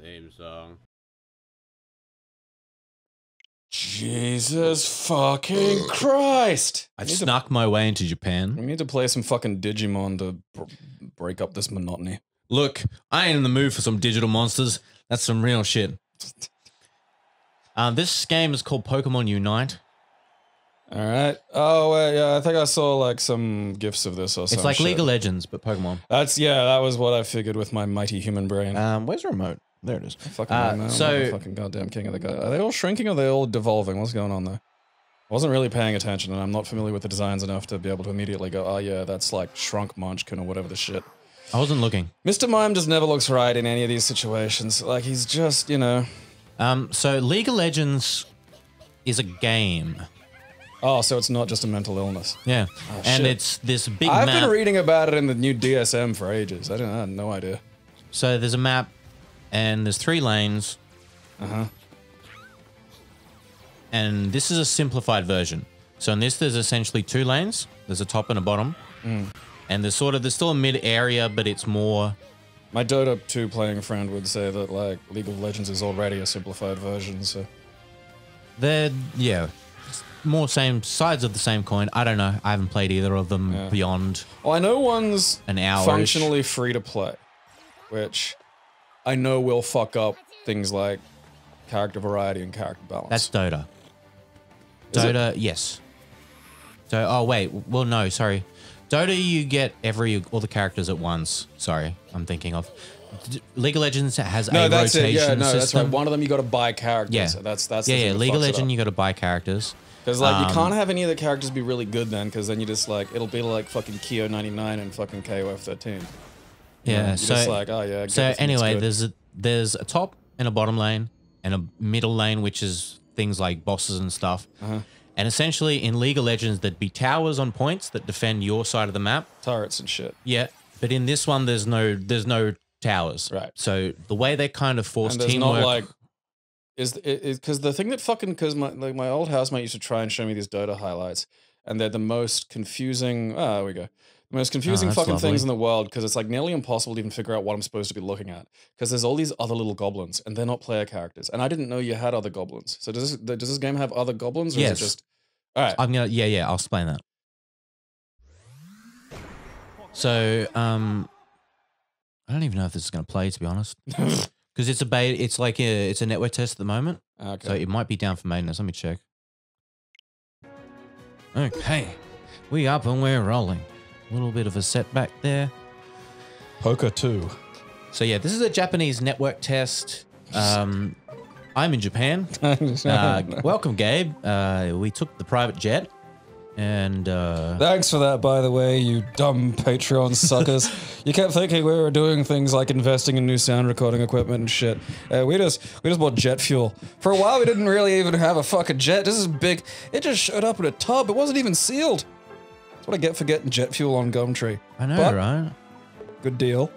Theme song. Jesus fucking Christ! I've We snuck my way into Japan. We need to play some fucking Digimon to br- break up this monotony. Look, I ain't in the mood for some digital monsters. That's some real shit. Um, this game is called Pokemon Unite. All right. Oh, wait, yeah. I think I saw like some gifs of this or something. It's like shit. League of Legends, but Pokemon. That's yeah. That was what I figured with my mighty human brain. Um, where's the remote? There it is. fucking uh, right now, I'm the fucking goddamn king of the guy. Are they all shrinking or are they all devolving? What's going on there? I wasn't really paying attention, and I'm not familiar with the designs enough to be able to immediately go, "Oh yeah, that's like shrunk Munchkin or whatever the shit." I wasn't looking. Mr. Mime just never looks right in any of these situations. Like he's just, you know. Um, so League of Legends is a game. Oh, so it's not just a mental illness. Yeah, and shit. it's this big I've map. been reading about it in the new DSM for ages. I, didn't, I had no idea. so there's a map, and there's three lanes, Uh huh. and this is a simplified version. So in this, there's essentially two lanes. There's a top and a bottom, Mm. and there's sort of there's still a mid area, but it's more My Dota 2 playing friend would say that like League of Legends is already a simplified version. So They're yeah, more same sides of the same coin. I don't know. I haven't played either of them Yeah. beyond well, I know one's an hour. functionally free to play, which I know will fuck up things like character variety and character balance. That's Dota. Is it? Dota, yes. So oh wait, well no, sorry. Dota you get every all the characters at once. Sorry, I'm thinking of. League of Legends has no, a that's it. Yeah, no, that's right. One of them you got to buy characters. Yeah. that's that's yeah, yeah. League of Legends you got to buy characters. Because like you Um, can't have any of the characters be really good then, because then you just like it'll be like fucking Kyo ninety nine and fucking KOF thirteen. Yeah, You're so just like, oh yeah. So this and it's anyway, there's a there's a top and a bottom lane and a middle lane, which is things like bosses and stuff. Uh-huh. And essentially, in League of Legends, there'd be towers on points that defend your side of the map. turrets and shit. Yeah, but in this one, there's no there's no towers. Right. So the way they kind of force and there's teamwork. not like is because the thing that fucking because my like my old housemate used to try and show me these Dota highlights, and they're the most confusing. Ah, there we go. The most confusing Oh, fucking things in the world because it's like nearly impossible to even figure out what I'm supposed to be looking at because there's all these other little goblins and they're not player characters and I didn't know you had other goblins. So does this, does this game have other goblins or Yes. is it just all right? I'm gonna yeah yeah I'll explain that. So um, I don't even know if this is gonna play to be honest, because it's a beta. It's like a it's a network test at the moment. okay. So it might be down for maintenance. Let me check. Okay, we up and we're rolling. A little bit of a setback there. Poker two. So yeah, this is a Japanese network test. Um, I'm in Japan. Uh, welcome, Gabe. Uh, we took the private jet, and uh, Thanks for that, by the way, you dumb Patreon suckers. you kept thinking we were doing things like investing in new sound recording equipment and shit. Uh, we just we just bought jet fuel. For a while, we didn't really even have a fucking jet. This is big. It just showed up in a tub. It wasn't even sealed. That's what I get for getting jet fuel on Gumtree. I know, But- right? Good deal.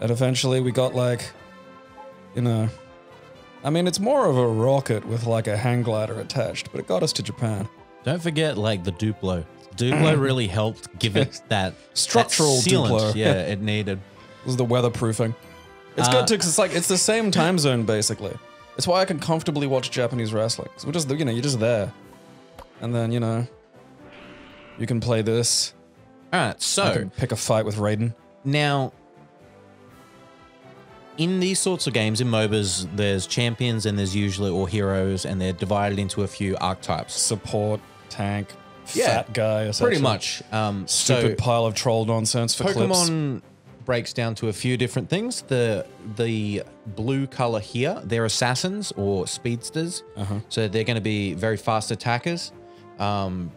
And eventually, we got like, you know. I mean, it's more of a rocket with like a hang glider attached, but it got us to Japan. Don't forget, like the Duplo. Duplo really helped give it that Structural that sealant, Duplo. Yeah, it needed. This is the weatherproofing. It's Uh, good too, 'cause it's like it's the same time zone basically. It's why I can comfortably watch Japanese wrestling. we're just you know you're just there, and then you know you can play this. All right, I so can pick a fight with Raiden. now in these sorts of games, in MOBAs, there's champions and there's usually or heroes, and they're divided into a few archetypes. Support, tank, Yeah, fat guy, Pretty much. Um, Stupid so pile of troll nonsense for clips. Pokemon breaks down to a few different things. The the blue color here, they're assassins or speedsters. Uh-huh. So they're going to be very fast attackers. Um,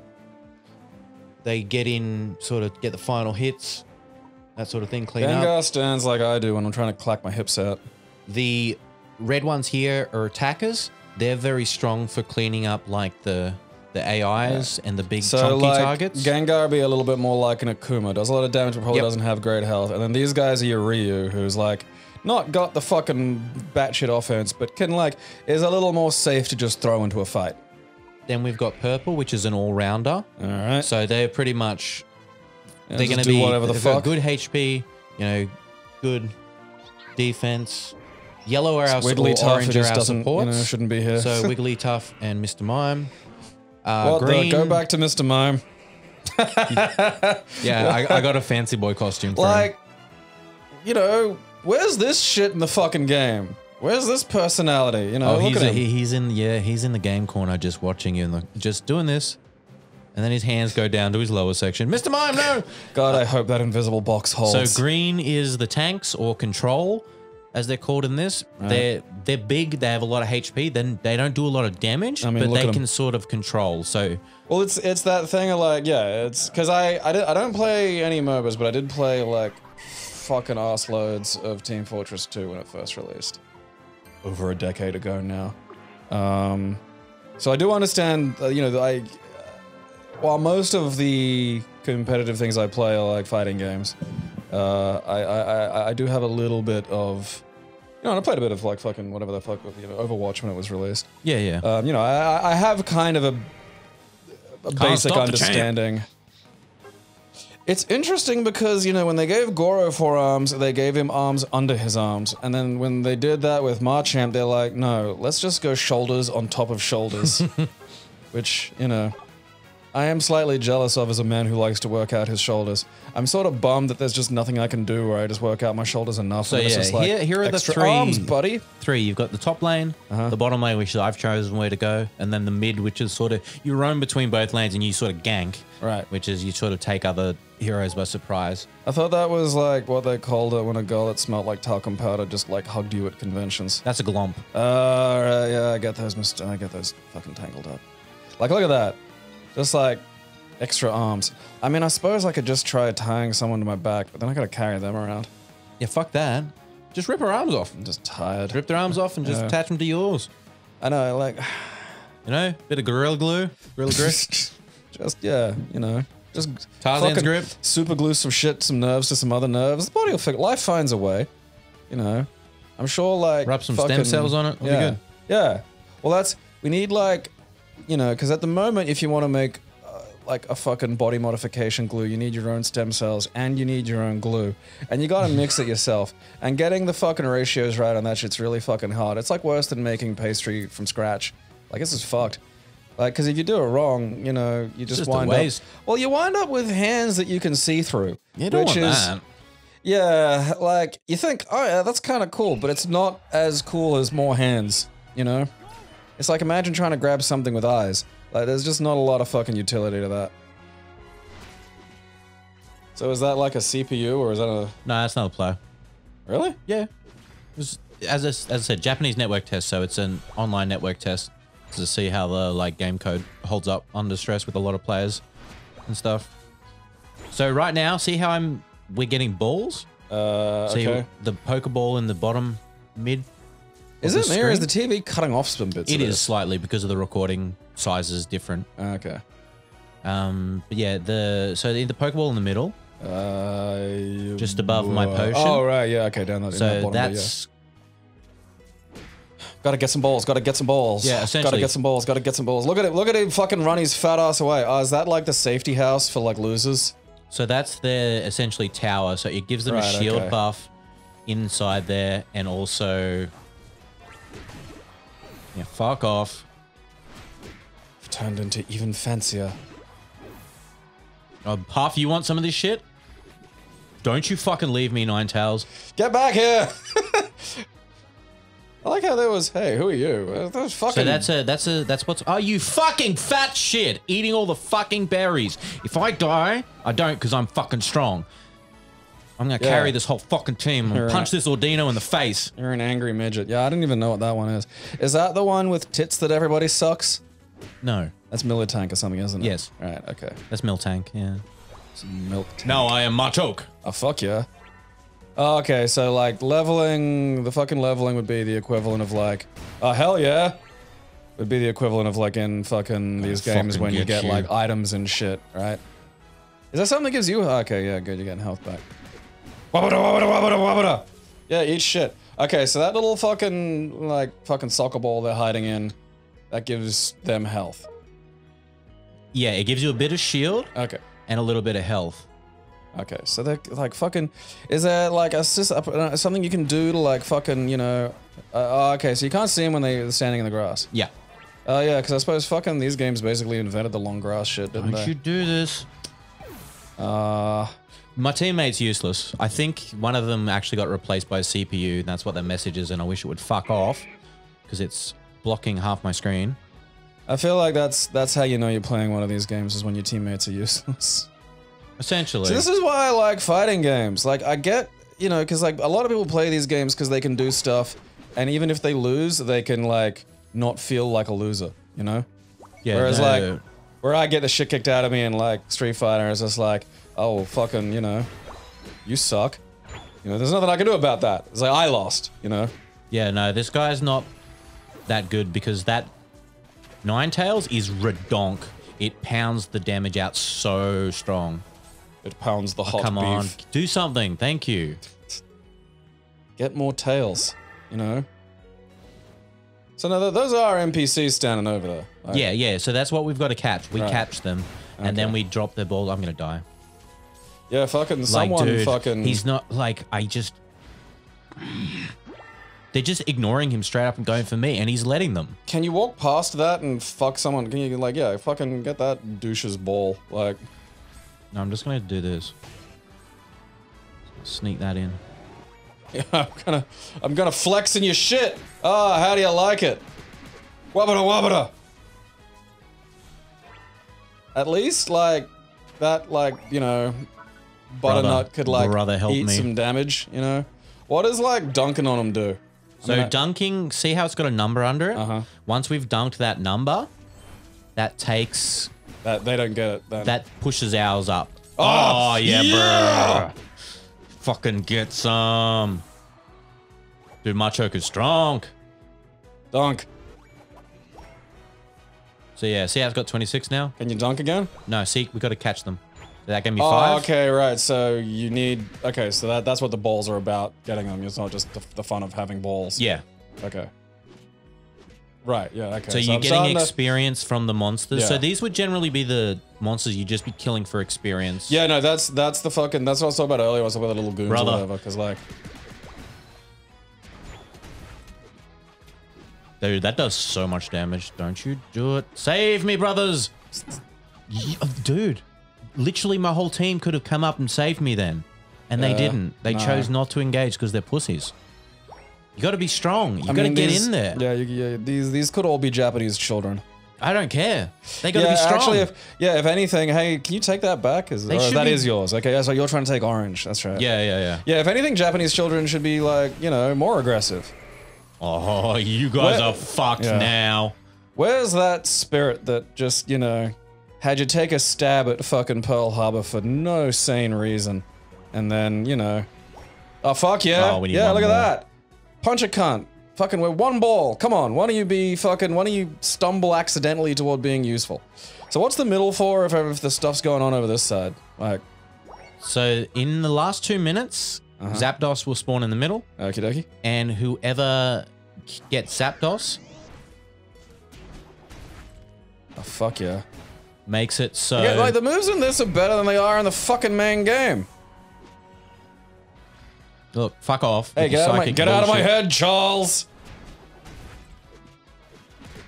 they get in, sort of get the final hits, that sort of thing. Clean up. Gengar stands like I do when I'm trying to clack my hips out. The red ones here are attackers. They're very strong for cleaning up like the the AIs and the big So chunky like targets. Gengar be a little bit more like an Akuma. Does a lot of damage, but probably Yep. doesn't have great health. And then these guys are your Ryu, who's like not got the fucking batshit offense, but can like is a little more safe to just throw into a fight. then we've got purple, which is an all rounder. All right, So they're pretty much Yeah, they're going to be whatever the fuck. good HP, you know, good defense. Yellow are our Wigglytuff or orange who are our doesn't, you know, shouldn't be here. So Wigglytuff and Mr. Mime. Uh, Well, green. go back to Mr. Mime. Yeah, I, I got a fancy boy costume. For him. Like, you know, where's this shit in the fucking game? Where's this personality? You know, Oh, look he's at a, he, he's in yeah he's in the game corner just watching you and the, just doing this, and then his hands go down to his lower section. Mr. Mime, no. God, I hope that invisible box holds. So green is the tanks or control, as they're called in this. They're they're big. They have a lot of HP. Then they don't do a lot of damage, I mean, but they at 'em. can sort of control. So Well, it's it's that thing of like, yeah, it's because I I, did, I don't play any MOBAs, but I did play like fucking ass loads of Team Fortress 2 when it first released, over a decade ago now. Um, so I do understand, uh, you know, that I while most of the competitive things I play are like fighting games, uh, I, I I I do have a little bit of. Know, and I played a bit of like fucking whatever the fuck, you know, Overwatch when it was released. yeah, yeah. Um, you know, I, I have kind of a, a basic stop the champ. understanding. It's interesting because you know when they gave Goro four arms, they gave him arms under his arms, and then when they did that with Machamp, they're like, no, let's just go shoulders on top of shoulders, which you know. I am slightly jealous of as a man who likes to work out his shoulders. I'm sort of bummed that there's just nothing I can do where I just work out my shoulders enough. So and it's yeah, just like, here- here are the three- arms, buddy. Three. You've got the top lane, Uh-huh. the bottom lane, which I've chosen where to go, and then the mid, which is sort of you roam between both lanes and you sort of gank. Right. Which is you sort of take other heroes by surprise. I thought that was like what they called it when a girl that smelled like talcum powder just like hugged you at conventions. That's a glomp. Uh, right, yeah, I get those. Mist- I get those fucking tangled up. Like, look at that, just like extra arms. I mean, I suppose I could just try tying someone to my back, but then I gotta carry them around. Yeah, fuck that. Just rip her arms off. I'm just tired. Rip their arms off and just Yeah. attach them to yours. I know, like, You know, bit of gorilla glue, gorilla grip. just yeah, you know, just Tarzan's fucking grip. Super glue some shit, some nerves to some other nerves. The body will figure. Life finds a way. You know, I'm sure. Like Rub some stem fucking- cells on it, it'll be yeah, good. yeah. Well, that's we need like, you know, because at the moment, if you want to make uh, like a fucking body modification glue, you need your own stem cells and you need your own glue, and you gotta mix it yourself. And getting the fucking ratios right on that shit's really fucking hard. It's like worse than making pastry from scratch. Like this is fucked. Like, because if you do it wrong, you know, you just, just wind up. Well, you wind up with hands that you can see through. You don't which want is, that. Yeah, like you think, oh yeah, that's kind of cool, but it's not as cool as more hands. You know, it's like imagine trying to grab something with eyes. Like, there's just not a lot of fucking utility to that. So is that like a CPU or is that a No, that's not a player. really? Yeah. As, I, as I said, Japanese network test, so it's an online network test to see how the like game code holds up under stress with a lot of players and stuff. So right now, see how I'm we're getting balls? Uh, See okay. the Pokeball in the bottom mid? Is it the me or is the? TV cutting off some bits? It is this? slightly because of the recording size is different. Okay. Um, but yeah, the so the, the Pokeball in the middle. Uh, Just above my potion? Oh right, yeah, okay, down that. that So bottom bit, yeah. Gotta get some balls. Gotta get some balls. Yeah, Gotta get some balls. Gotta get some balls. Look at it. Look at him fucking run his fat ass away. Oh, is that like the safety house for like losers? So that's their essentially tower. So it gives them Right, a shield okay. buff inside there, and also yeah, fuck off. I've Turned into even fancier. Oh, Puff, you want some of this shit? Don't you fucking leave me, Ninetales. Get back here! I like how there was. Hey, who are you? Uh, That was fucking. So that's a that's a that's what's. Oh, you fucking fat shit, eating all the fucking berries. If I die, I don't because I'm fucking strong. I'm gonna Yeah. carry this whole fucking team. You're punch this Ordino in the face. You're an angry midget. Yeah, I didn't even know what that one is. Is that the one with tits that everybody sucks? No, That's Militank or something, isn't it? Yes. Right. Okay. that's Miltank. Yeah. It's milk. Tank. No, I am Machoke. Oh fuck yeah. Oh, okay, so like leveling, the fucking leveling would be the equivalent of like, oh hell yeah, would be the equivalent of like in fucking these games fucking when you get get you. like items and shit, right? Is that something that gives you? Okay, yeah, good, you're getting health back. Wabada, wabada, wabada, wabada. Yeah, eat shit. Okay, so that little fucking like fucking soccer ball they're hiding in, that gives them health. Yeah, it gives you a bit of shield Okay, and a little bit of health. Okay, so they're like fucking. Is there like a uh, something you can do to like fucking you know? Uh, oh, okay, so you can't see them when they're standing in the grass. Yeah. Oh yeah, because I suppose fucking these games basically invented the long grass shit, didn't Don't they? you do this? Uh, My teammate's useless. I think one of them actually got replaced by a CPU, and that's what their message is, and I wish it would fuck off because it's blocking half my screen. I feel like that's that's how you know you're playing one of these games is when your teammates are useless. Essentially. So this is why I like fighting games. Like I get, you know, because like a lot of people play these games because they can do stuff, and even if they lose, they can like not feel like a loser. You know. yeah, Whereas no, like, where I get the shit kicked out of me in like Street Fighter, is just like, oh fucking, you know, you suck. You know, there's nothing I can do about that. It's like I lost. You know. yeah, no, this guy's not that good because that Ninetales is redonk. It pounds the damage out so strong. It pounds the oh, hot Come beef. on, do something. Thank you. Get more tails. You know. So now th- those are NPCs standing over there. Like, Yeah, yeah. So that's what we've got to catch. We Right. catch them, and then we drop their ball. I'm gonna die. Yeah, fucking Like, someone dude, fucking. He's not like I just. They're just ignoring him straight up and going for me, and he's letting them. Can you walk past that and fuck someone? Can you like, yeah, fucking get that douche's ball? Like, No, I'm just gonna do this. Sneak that in. yeah, I'm gonna, I'm gonna flex in your shit. Ah, how do you like it? Wabada wabada. At least like that, like you know, Brother, butternut could like brother, help eat me. some damage. You know, what does like dunking on him do? So mean, dunking, see how it's got a number under it. Uh-huh. Once we've dunked that number, that takes That they don't get it. Then. that pushes ours up. Oh, yeah, yeah! bro. Fucking get some. Dude, Machoke is strong. dunk. So yeah, see how it's got 26 now? Can you dunk again? No, see, we got to catch them. That gave me Oh, five. okay, right. So you need. Okay, so that that's what the balls are about. Getting them. It's not just the, the fun of having balls. Yeah. Okay. Right. Yeah. Okay. So, you're I'm getting starting to- experience from the monsters. So these would generally be the monsters you'd just be killing for experience. Yeah. No. That's that's the fucking. That's what I was talking about earlier. I was talking about the little goons Brother. or whatever. Because like. Dude, that does so much damage. Don't you do it. Save me, brothers. Dude, literally my whole team could have come up and saved me then. And they Yeah, didn't. They chose not to engage because they're pussies. You got to be strong. You got to get in there. Yeah, you, yeah. These these could all be Japanese children. I don't care. They got to yeah. be strong. Actually, if yeah, if anything, hey, can you take that back? Is uh, or that be- is yours? Okay. So you're trying to take orange. That's right. yeah, yeah, yeah. Yeah. If anything, Japanese children should be like you know more aggressive. Oh, you guys Where- are fucked Yeah. now. Where's that spirit that just, you know, had you take a stab at fucking Pearl Harbor for no sane reason? And then, you know. Oh, fuck yeah. Oh, yeah, look more. at that. Punch a cunt. Fucking, we're one ball. Come on. Why don't you be fucking, why don't you stumble accidentally toward being useful? So, what's the middle for if, if the stuff's going on over this side? Like, So in the last two minutes, Uh-huh. Zapdos will spawn in the middle, okie dokie. and whoever gets Zapdos Oh, fuck yeah. Makes it so. Yeah, like, the moves in this are better than they are in the fucking main game. Look, fuck off. Hey, get, out of, my, get out of my head, Charles.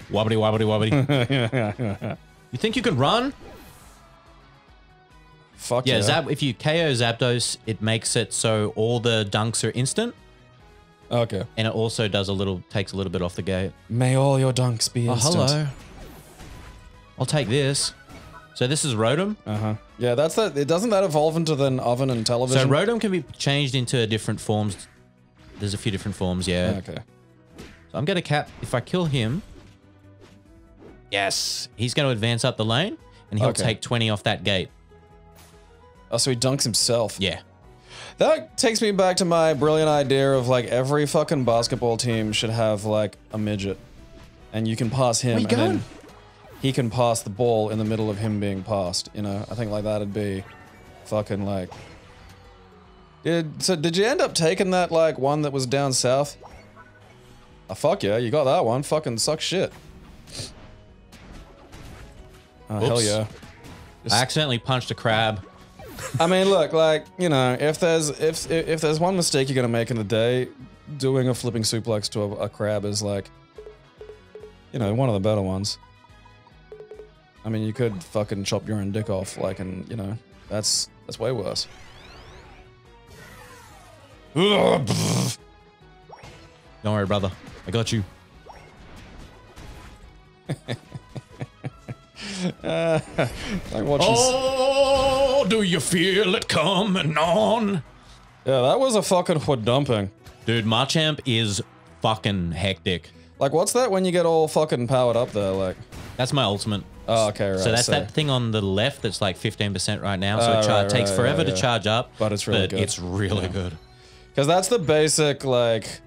Wobbly, wobbly, wobbly. you think you can run? Fuck Yeah, yeah. Zap, if you KO Zapdos, it makes it so all the dunks are instant, Okay. and it also does a little, takes a little bit off the gate. May all your dunks be Oh, hello. I'll take this. So this is Rotom. Uh huh. Yeah, that's that. It doesn't that evolve into then oven and television. So. Rotom can be changed into different forms. There's a few different forms, yeah. Okay. So I'm gonna cap. If I kill him, yes, he's going to advance up the lane, and he'll Okay. take 20 off that gate. Oh, so he dunks himself. Yeah. That takes me back to my brilliant idea of like every fucking basketball team should have like a midget, and you can pass him, Where you and going? He can pass the ball in the middle of him being passed. You know, I think like that'd be fucking like. Did so? Did you end up taking that like one that was down south? Oh fuck yeah, you got that one. Fucking suck shit. Oh hell yeah. I accidentally punched a crab. I mean, look, like you know, if there's if if there's one mistake you're gonna make in the day, doing a flipping suplex to a, a crab is like, you know, one of the better ones. I mean, you could fucking chop your own dick off, like, and you know, that's that's way worse. Don't worry, brother. I got you. Like watching. Oh, do you feel it coming on? Yeah, that was a fucking what dumping. Dude, Machamp is fucking hectic. Like, what's that when you get all fucking powered up there? Like, That's my ultimate. Oh, okay, right. so that's that thing on the left that's like 15% right now. So Oh, it right, takes right, forever right, to charge up. But it's really good. It's really good. Because that's the basic like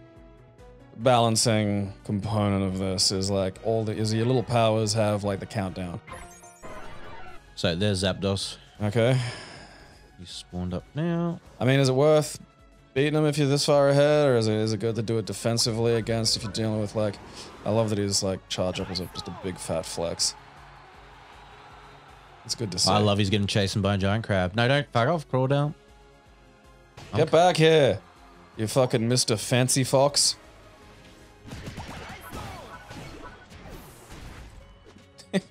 balancing component of this is like all the is your little powers have like the countdown. So there's Zapdos. Okay. He's spawned up now. I mean, is it worth beating him if you're this far ahead, or is it is it good to do it defensively against if you're dealing with like? I love that he's like charge up as a, just a big fat flex. It's good to see. I love he's getting chased by a giant crab. No, don't fuck off, crawl down. Get back here, you fucking Mr. Fancy Fox.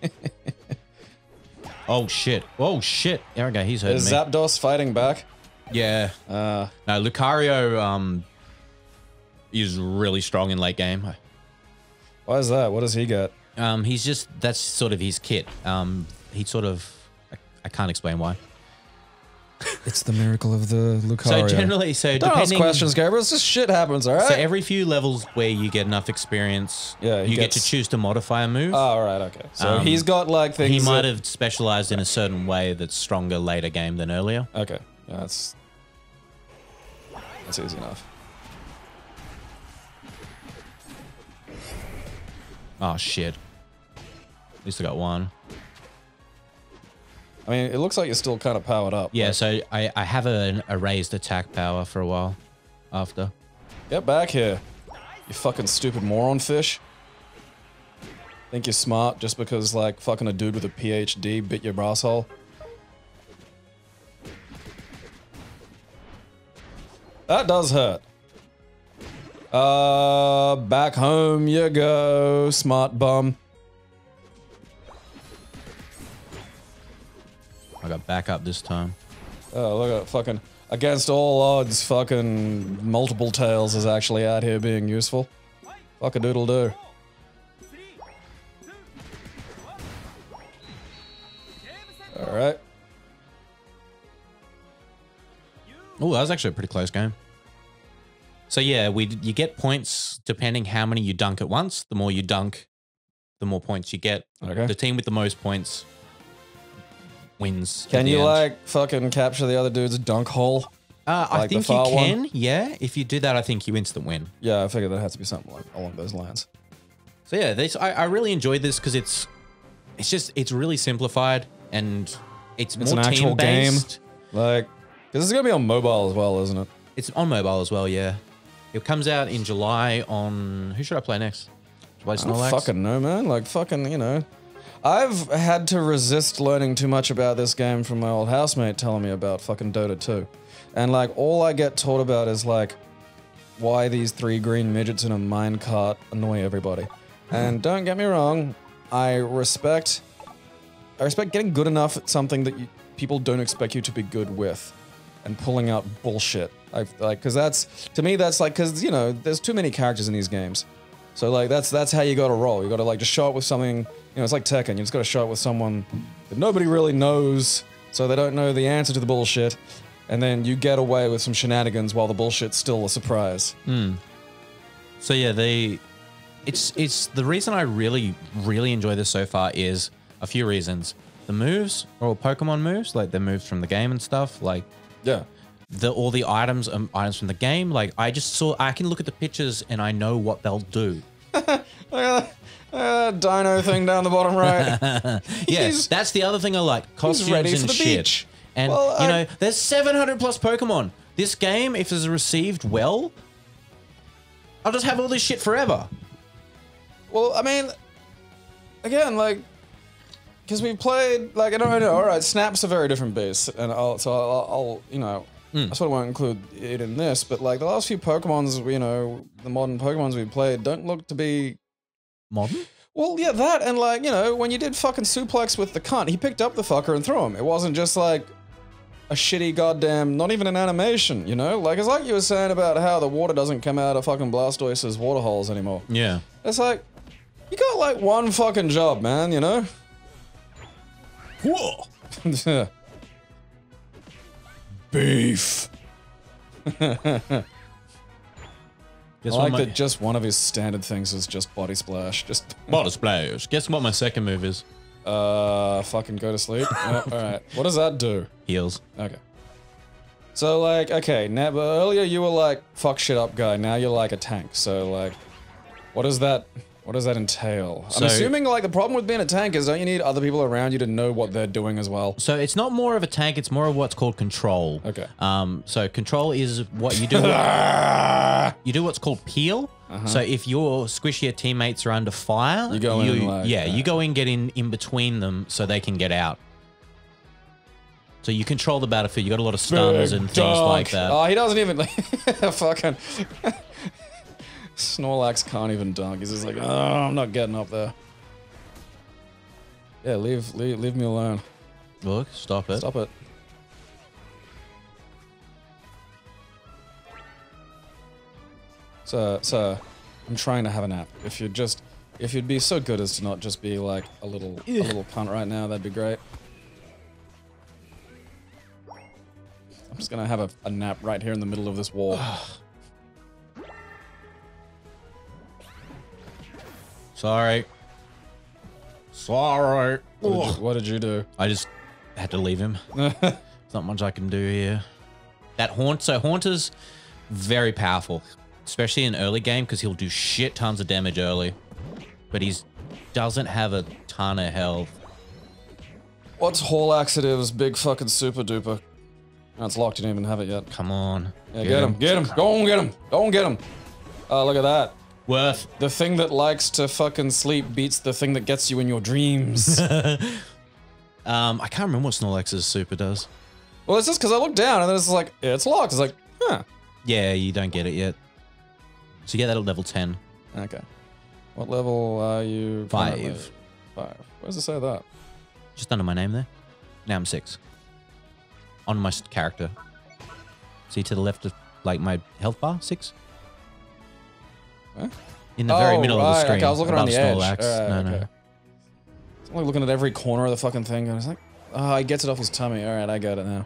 Oh shit. Oh shit. There we go. He's hurting Is me. Zapdos fighting back? yeah. Uh, No, Lucario um is really strong in late game. why is that? What does he get? Um, he's just that's sort of his kit. Um, he sort of I, I can't explain why. It's the miracle of the Lucario. So generally, so Don't ask depending, questions, Gabriel. This just shit happens, all right? so every few levels where you get enough experience, Yeah, he you get to gets- choose to modify a move. oh, all right, okay. So Um, he's got like things. he might that- have specialized in a certain way that's stronger later game than earlier. Okay, yeah, that's that's easy enough. Oh shit. At least I got one. I mean, it looks like you're still kind of powered up. Yeah, so I, I have a, a raised attack power for a while after. get back here, you fucking stupid moron fish. Think you're smart just because like fucking a dude with a PhD bit your asshole? That does hurt. Uh, back home you go, smart bum. I got back up this time. Oh, look at fucking against all odds, fucking multiple tails is actually out here being useful. Fuck a doodle do. All right. Oh, that was actually a pretty close game. So yeah, we you get points depending how many you dunk at once. The more you dunk, the more points you get. Okay. The team with the most points wins. Can you end. like fucking capture the other dude's dunk hole? Uh, I like the think you far one? can. Yeah, if you do that, I think you instant win. Yeah, I figured that has to be something like along those lines. So yeah, this I, I really enjoyed this because it's it's just it's really simplified and it's, It's more an actual game. team-based. Like, because this is gonna be on mobile as well, isn't it? It's on mobile as well. Yeah, it comes out in July. On who should I play next? Play I don't fucking know, man. Like, fucking, you know. I've had to resist learning too much about this game from my old housemate telling me about fucking Dota 2. And, like, all I get taught about is, like, why these three green midgets in a minecart annoy everybody. And don't get me wrong, I respect. I respect getting good enough at something that you, people don't expect you to be good with, and pulling out bullshit. I like because that's to me that's like because you know there's too many characters in these games, so like that's that's how you got to roll. You got to like just show up with something. You know, it's like Tekken. You just got to show up with someone that nobody really knows, so they don't know the answer to the bullshit, and then you get away with some shenanigans while the bullshit's still a surprise. Hmm. So yeah, they it's it's the reason I really really enjoy this so far is a few reasons. The moves are all Pokemon moves, like the moves from the game and stuff. Like Yeah. The all the items um, items from the game. Like I just saw I can look at the pictures and I know what they'll do. That uh, dino thing down the bottom right. Yeah, He's- that's the other thing I like. Costumes and shit. beach. And Well, you I- know, there's 700 plus Pokemon. This game, if it's received well, I'll just have all this shit forever. Well, I mean, again, like, because we played like I don't know. All right, Snap's a very different beast, and I'll, so I'll, I'll you know Hmm. I sort of won't include it in this, but like the last few Pokemon's, you know, the modern Pokemon's we played don't look to be. Modern? Well, yeah, that and like you know when you did fucking suplex with the cunt, he picked up the fucker and threw him. It wasn't just like a shitty goddamn, not even an animation, you know? Like it's like you were saying about how the water doesn't come out of fucking Blastoise's water holes anymore. Yeah. It's like you got like one fucking job, man, you know? Whoa. Beef. I like my, that just one of his standard things is just body splash. Just body splash. Guess what my second move is? uh fucking go to sleep. Yeah, Alright. What does that do? Heals. Okay. So like, okay, now but earlier you were like fuck shit up guy, now you're like a tank. So like what does that what does that entail? So- I'm assuming like the problem with being a tank is don't you need other people around you to know what they're doing as well? So it's not more of a tank, it's more of what's called control. Okay. Um, so control is what you do. you do what's called peel. So if your squishier teammates are under fire. You go in like yeah, that. you go in, get in in between them so they can get out. So you control the battlefield. You got a lot of stuns and things like that. Oh, he doesn't even like fucking Snorlax can't even dunk. He's just like, oh, I'm not getting up there. Yeah, leave, leave, leave me alone. Look, stop it. Stop it. So, so, I'm trying to have a nap. If you'd just, if you'd be so good as to not just be like a little, a little cunt right now, that'd be great. I'm just gonna have a, a nap right here in the middle of this wall. Sorry. Sorry. What did, you, what did you do? I just had to leave him. There's not much I can do here. That haunt, so Haunter's very powerful, especially in early game because he'll do shit tons of damage early, but he's doesn't have a ton of health. What's Hall Laxative's big fucking super duper? No, it's locked. You didn't even have it yet. Come on, Yeah, get him. Get him. Go on, get him. Go on, get him. Oh, look at that. Worth. The thing that likes to fucking sleep beats the thing that gets you in your dreams. Um, I can't remember what Snorlax's super does. well, it's just because I looked down and then it's like, yeah, it's locked. It's like, huh. Yeah, you don't get it yet. So you get that at level ten. Okay. What level are you? currently? Five. Five. Where does it say that? Just under my name there. Now I'm six. On my character. See to the left of like my health bar, six. Huh? In the very Oh, middle of the oh, right, screen. Okay, I was looking around above the edge. Snorlax. Alright, no, okay. no. I'm like looking at every corner of the fucking thing, and it's like, oh, he gets it off his tummy. All right, I get it now.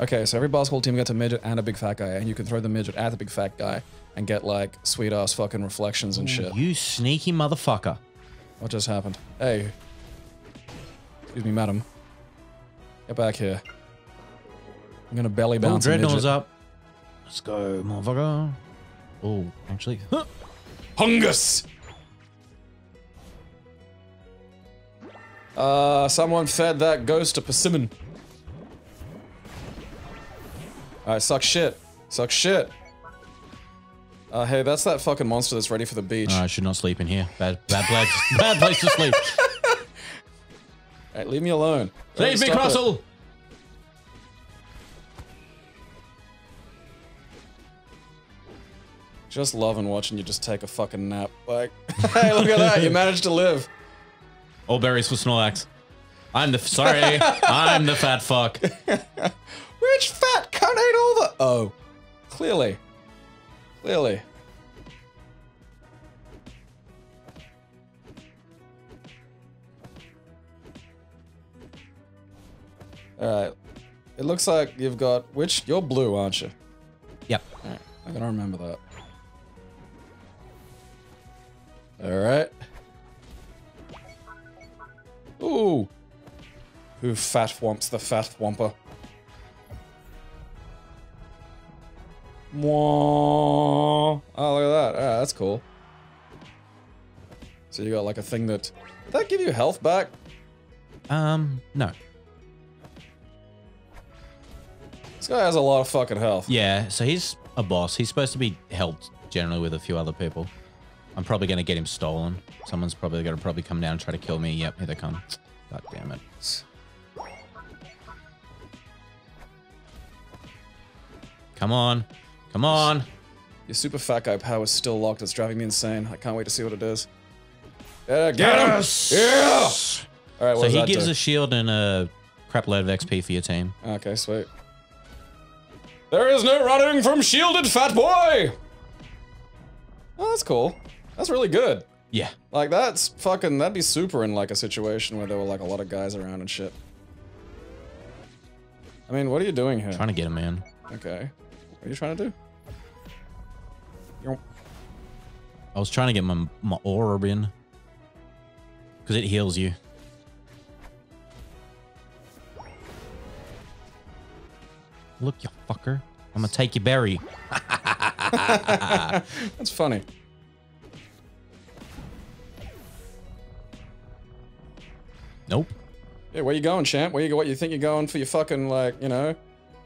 Okay, so every basketball team gets a midget and a big fat guy, and you can throw the midget at the big fat guy and get like sweet ass fucking reflections and shit. You sneaky motherfucker. What just happened? Hey. Excuse me, madam. Get back here. I'm gonna belly Oh, bounce a Dreadnought's up. Let's go, motherfucker. Oh, actually. Huh. Hungus! Uh, someone fed that ghost a persimmon. Alright, suck shit. Suck shit. Uh, hey, that's that fucking monster that's ready for the beach. I should not sleep in here. Bad, bad place. bad place to sleep. Alright, leave me alone. Leave me, Stop it. Crossel. Just loving watching you just take a fucking nap. Like, hey, look at that, you managed to live. All berries for Snorlax. I'm the sorry. I'm the fat fuck. Which fat cunt ate all the- Oh. Clearly. Clearly. Alright. It looks like you've got- which- you're blue, aren't you? Yep. Alright, I gotta remember that. Who fat whomps the fat whomper? Mwah. Oh, look at that. Alright, that's cool. So you got like a thing that... Did that give you health back? Um, no. This guy has a lot of fucking health. Yeah, so he's a boss. He's supposed to be helped generally with a few other people. I'm probably gonna get him stolen. Someone's probably gonna probably come down and try to kill me. Yep, here they come. God damn it. Come on. Come on. Your super fat guy power is still locked. It's driving me insane. I can't wait to see what it is. Yeah, get him! Yeah! All right, what So he that gives do? a shield and a crap load of XP for your team. Okay, sweet. There is no running from shielded fat boy! Oh, that's cool. That's really good. Yeah. Like, that's fucking, that'd be super in, like, a situation where there were, like, a lot of guys around and shit. I mean, what are you doing here? Trying to get him, man. Okay. What are you trying to do? You're- I was trying to get my, my orb in. Because it heals you. Look, you fucker. I'm gonna take your berry. That's funny. Nope. Yeah, where you going, champ? Where you go? What you think you're going for your fucking like, you know,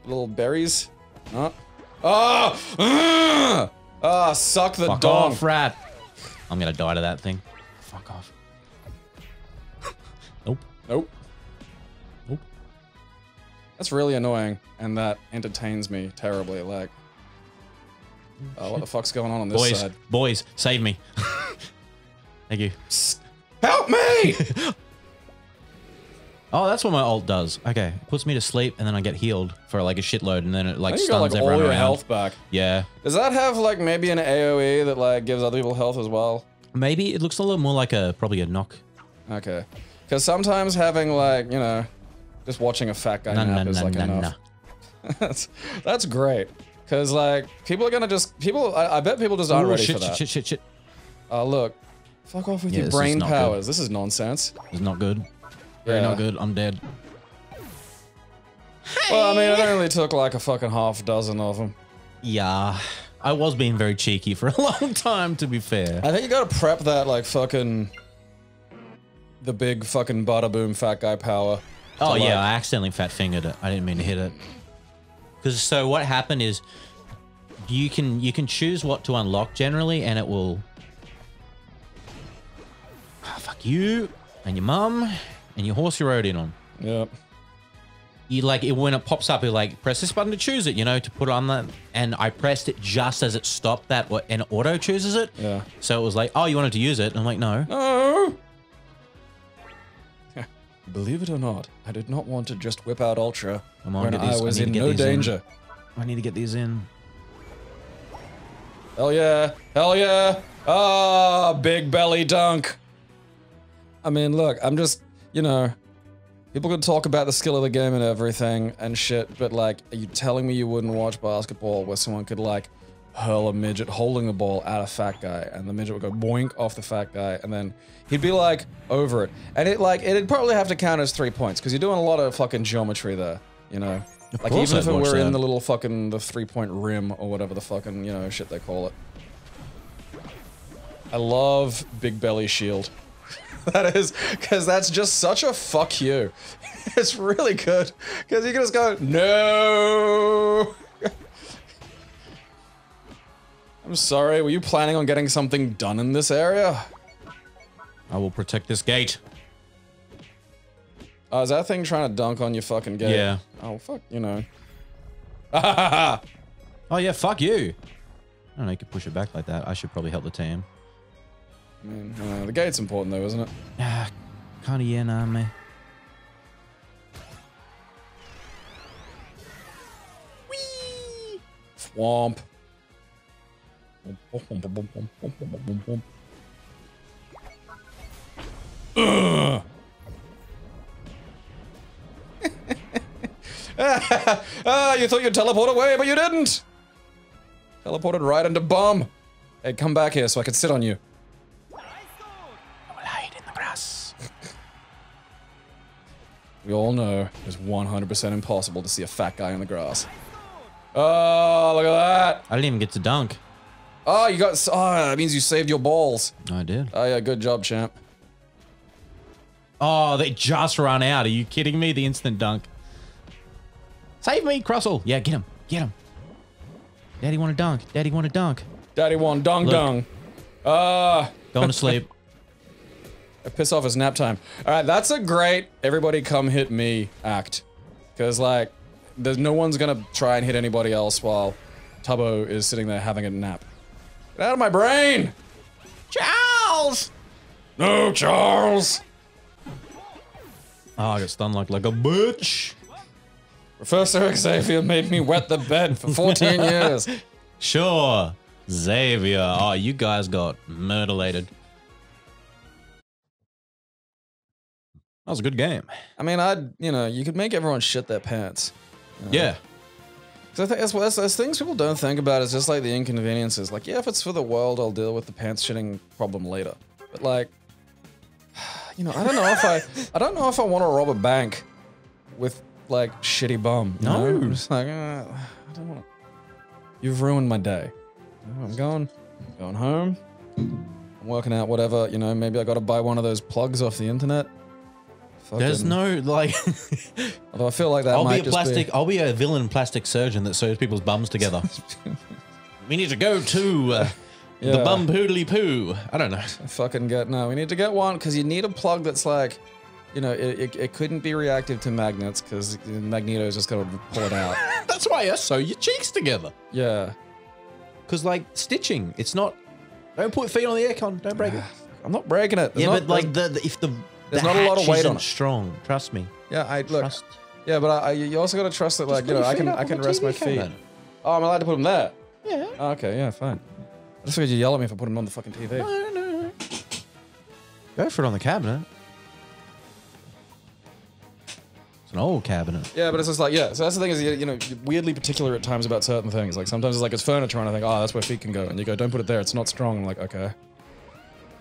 little berries? Huh? Oh! Ah! Ah, suck the Fuck dong. off, rat. I'm gonna die to that thing. Fuck off. nope. Nope. Nope. That's really annoying, and that entertains me terribly. Like, oh, what the fuck's going on on this Boys, side? boys, save me. Thank you. Help me! Oh, that's what my ult does. Okay, it puts me to sleep, and then I get healed for like a shitload, and then it like you got stuns like all everyone your around. health back. Yeah, Does that have like maybe an AOE that like gives other people health as well? maybe it looks a little more like a probably a knock. Okay. Because sometimes having like, you know, just watching a fat guy No, nap no, is no, like no, enough. that's, that's great. Because like, people are gonna just, people, I, I bet people just aren't Ooh, ready shit, for that. shit, shit, shit, shit. Oh, look. Fuck off with Yeah, your brain not good. powers. This is nonsense. It's not good. Very Yeah. not good. I'm dead. Well, I mean, it only took like a fucking half dozen of them. Yeah, I was being very cheeky for a long time. To be fair. I think you gotta prep that like fucking, the big fucking bada boom fat guy power. Oh yeah, like- I accidentally fat fingered it. I didn't mean to hit it. Because so what happened is, you can you can choose what to unlock generally, and it will. Ah, fuck you and your mum and your horse you rode in on. Yep. You like it when it pops up. You like press this button to choose it. You know to put it on that, and I pressed it just as it stopped that, and auto chooses it. Yeah. So it was like, oh, you wanted to use it, and I'm like, no. No! Believe it or not, I did not want to just whip out Ultra Come on, when I I was to in no these in. danger. I need to get these in. Hell yeah! Hell yeah! Ah, big belly dunk! I mean, look, I'm just, you know, people can talk about the skill of the game and everything and shit, but like, are you telling me you wouldn't watch basketball where someone could like hurl a midget holding the ball at a fat guy and the midget would go boink off the fat guy and then he'd be like over it. And it like, it'd probably have to count as three points because you're doing a lot of fucking geometry there, you know? like, even if I'd it watch were in the little fucking, the three point rim or whatever the fucking, you know, shit they call it. I love Big Belly Shield. that is, because that's just such a fuck you. it's really good. Because you can just go, no. I'm sorry, were you planning on getting something done in this area? I will protect this gate. Oh, is that thing trying to dunk on your fucking gate? Yeah. Oh, fuck, you know. Oh yeah, fuck you. I don't know, you could push it back like that. I should probably help the team. I mean, uh, the gate's important though, isn't it? Ah, kinda yeah, nah, man. Swamp. Ugh. ah, you thought you'd teleport away, but you didn't. Teleported right into bomb. Hey, come back here so I can sit on you. We all know it's 100% impossible to see a fat guy in the grass. Oh, look at that. I didn't even get to dunk. Oh, you got. Oh, that means you saved your balls. I did. Oh, yeah, good job, champ. Oh, they just run out. Are you kidding me? The instant dunk. Save me, Crossell. Yeah, get him. Get him. Daddy want to dunk. Daddy want to dunk. Daddy want dong Look. dong. Ah, Going to sleep. piss off his nap time. All right, that's a great everybody come hit me act. Because, like, there's no one's gonna try and hit anybody else while Tubbo is sitting there having a nap. Get out of my brain! Charles! No, Charles! Oh, I got stunned like, like a bitch. Professor Xavier made me wet the bed for 14 years. Sure. Xavier. Oh, you guys got mutilated. That was a good game. I mean, I'd, you know, you could make everyone shit their pants. Yeah. So I think that's, that's, that's things people don't think about is just like the inconveniences. Like, yeah, if it's for the world, I'll deal with the pants shitting problem later. But like, you know, I don't know if I, I don't know if I want to rob a bank with like shitty bum. No. know? I'm just like, uh, I don't want to. You've ruined my day. I'm going, going home. I'm working out whatever. You know, maybe I got to buy one of those plugs off the internet. There's no like. I feel like that I'll might be a just plastic. I'll be a villain plastic surgeon that sews people's bums together. we need to go to uh, the Yeah. bum poodly poo. I don't know. fucking get no. We need to get one because you need a plug that's like, you know, it, it, it couldn't be reactive to magnets because Magneto's just gonna pull it out. That's why I sew your cheeks together. yeah, Because like stitching, it's not. Don't put feet on the aircon. Don't break it. I'm not breaking it. There's yeah, not- but like the, the if the there's the not a lot of weight on it. strong. Trust me. yeah, I look. Trust. Yeah, but I, I, you also gotta trust that, like, you know, I can I can rest my feet. Oh, I'm allowed to put them there. Yeah. Oh, okay, yeah, fine. I just figured you yell at me if I put them on the fucking TV. No, no. Go for it on the cabinet. It's an old cabinet. Yeah, but it's just like, yeah. So that's the thing is, you, you know, you're weirdly particular at times about certain things. Like sometimes it's like it's furniture, and I think, oh, that's where feet can go, and you go, don't put it there. It's not strong. I'm like, okay.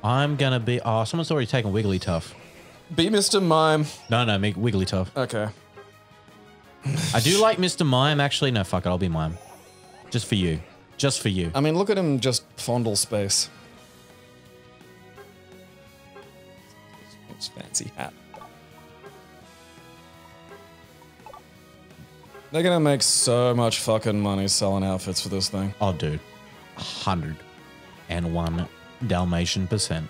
I'm gonna be. Oh, someone's already taken Wigglytuff. Be Mr. Mime. No, no, make Wigglytuff. Okay. I do like Mr. Mime. Actually, no, fuck it. I'll be Mime. Just for you. Just for you. I mean, look at him just fondle space. His fancy hat. They're gonna make so much fucking money selling outfits for this thing. Oh, dude. 101 Dalmatian percent.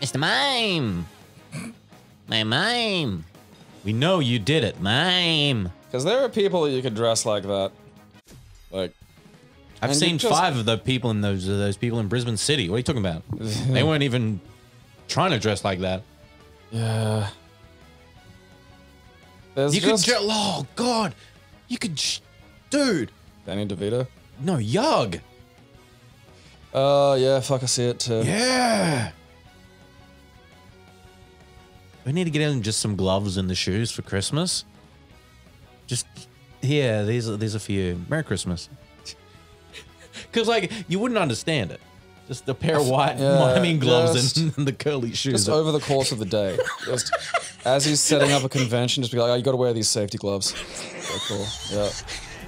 Mr. Mime! My mime! We know you did it, mime! Because there are people that you could dress like that. Like, I've seen just- five of the people in those uh, those people in Brisbane City. What are you talking about? they weren't even trying to dress like that. yeah. There's You just could, oh god, you could, sh- dude. Danny DeVito. No, Yug. Oh yeah, fuck, I see it too. Yeah. We need to get in just some gloves and the shoes for Christmas. Just here, these are these are for you. Merry Christmas. Because like you wouldn't understand it. Just a pair of white Yeah, miming gloves and, and the curly shoes. Just over the course of the day, just as he's setting up a convention, just be like, "Oh, you got to wear these safety gloves." Okay, cool. Yeah.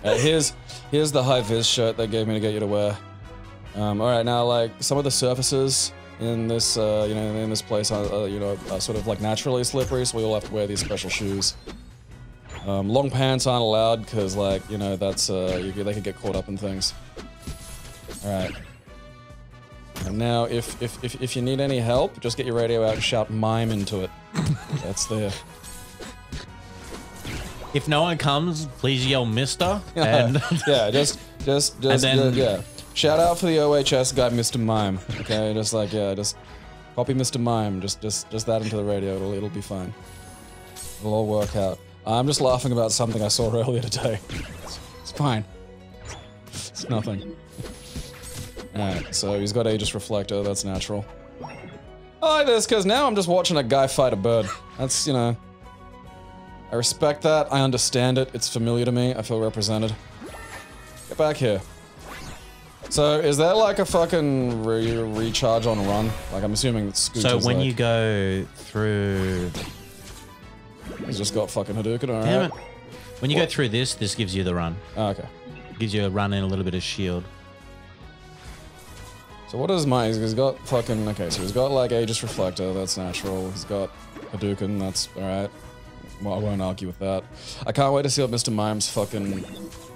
Uh, here's here's the high vis shirt they gave me to get you to wear. Um, all right, now like some of the surfaces in this, uh, you know, in this place, are, uh, you know, are sort of like naturally slippery, so we all have to wear these special shoes. Um, long pants aren't allowed because, like, you know, that's uh, you, they could get caught up in things. All right. And now, if, if if if you need any help, just get your radio out and shout "mime" into it. That's there. if no one comes, please yell Mister. And yeah, just just just then- uh, yeah. Shout out for the OHS guy, Mr. Mime. Okay, just like yeah, just copy Mr. Mime. Just just just that into the radio. It'll it'll be fine. It'll all work out. I'm just laughing about something I saw earlier today. It's, it's fine. It's nothing. Alright, so he's got Aegis Reflector, that's natural. Oh, I like this, because now I'm just watching a guy fight a bird. That's, you know... I respect that, I understand it, it's familiar to me, I feel represented. Get back here. So, is there like a fucking re recharge on run? Like, I'm assuming Scooch so when like, you go through, He's just got fucking Hadouken, alright? damn it, when you go through this, this gives you the run. Oh, okay. Gives you a run and a little bit of shield. So what is mine? He's got fucking okay. So he's got like Aegis Reflector. That's natural. He's got Hadouken. That's all right. Well, I won't argue with that. I can't wait to see what Mr. Mime's fucking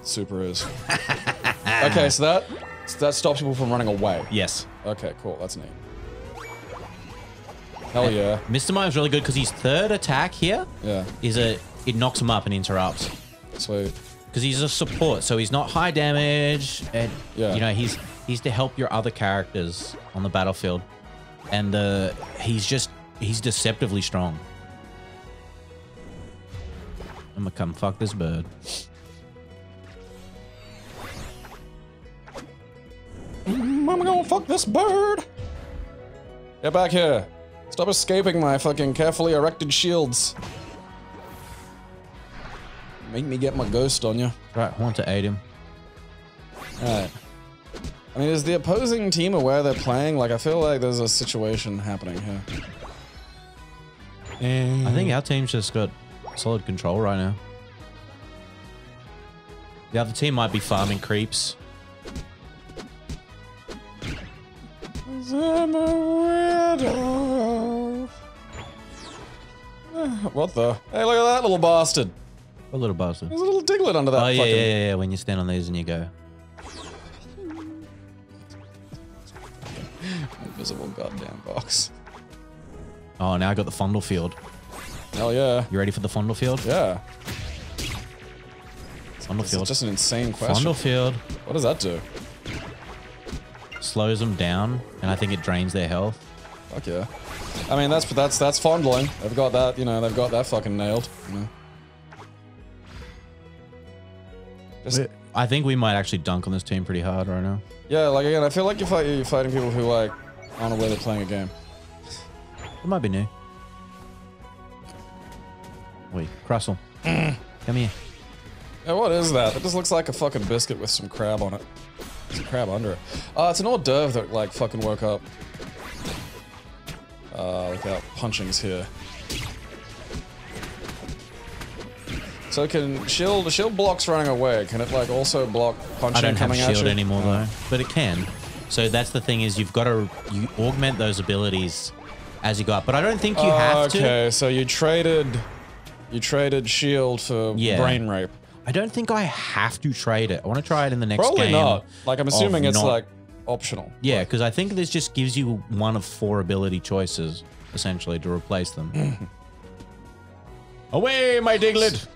super is. okay, so that so that stops people from running away. Yes. Okay, cool. That's neat. Hell yeah. Mr. Mime's really good because his third attack here Yeah. is a it knocks him up and interrupts. Sweet. Because he's a support, so he's not high damage, and Yeah. you know he's he's to help your other characters on the battlefield, and uh, he's just he's deceptively strong. I'm gonna come fuck this bird. I'm gonna fuck this bird. Get back here. Stop escaping my fucking carefully erected shields. Make me get my ghost on you. Right, I want to aid him. Alright. I mean, is the opposing team aware they're playing? Like, I feel like there's a situation happening here. And I think our team's just got solid control right now. The other team might be farming creeps. I'm a widow. Ah, what the? Hey, look at that little bastard. A little bastard. There's a little Diglett under that Oh yeah, fucking... yeah, yeah, yeah. When you stand on these and you go. Invisible goddamn box. Oh, now I got the fondle field. Hell yeah. You ready for the fondle field? Yeah. Fondle It's field. just an insane question. Fondle field What does that do? Slows them down, and I think it drains their health. Fuck yeah. I mean, that's that's that's fondling. They've got that, you know, they've got that fucking nailed. You know. Just, I think we might actually dunk on this team pretty hard right now. yeah, like again, I feel like you're, fight, you're fighting people who like aren't aware they're playing a game. It might be new. Wait, Crustle. Mm. Come here. Yeah, what is that? It just looks like a fucking biscuit with some crab on it. There's a crab under it. Oh, it's an hors d'oeuvre that like fucking woke up. Uh, without punchings here. So can shield shield blocks running away? Can it like also block punching I don't have shield anymore though, but it can. So that's the thing is you've got to you augment those abilities as you go up. But I don't think you have to. Okay, so you traded you traded shield for Yeah. brain rape. I don't think I have to trade it. I want to try it in the next Probably game. not. Like I'm assuming it's not- like optional. Yeah, because I think this just gives you one of four ability choices essentially to replace them. Away, my Diglett!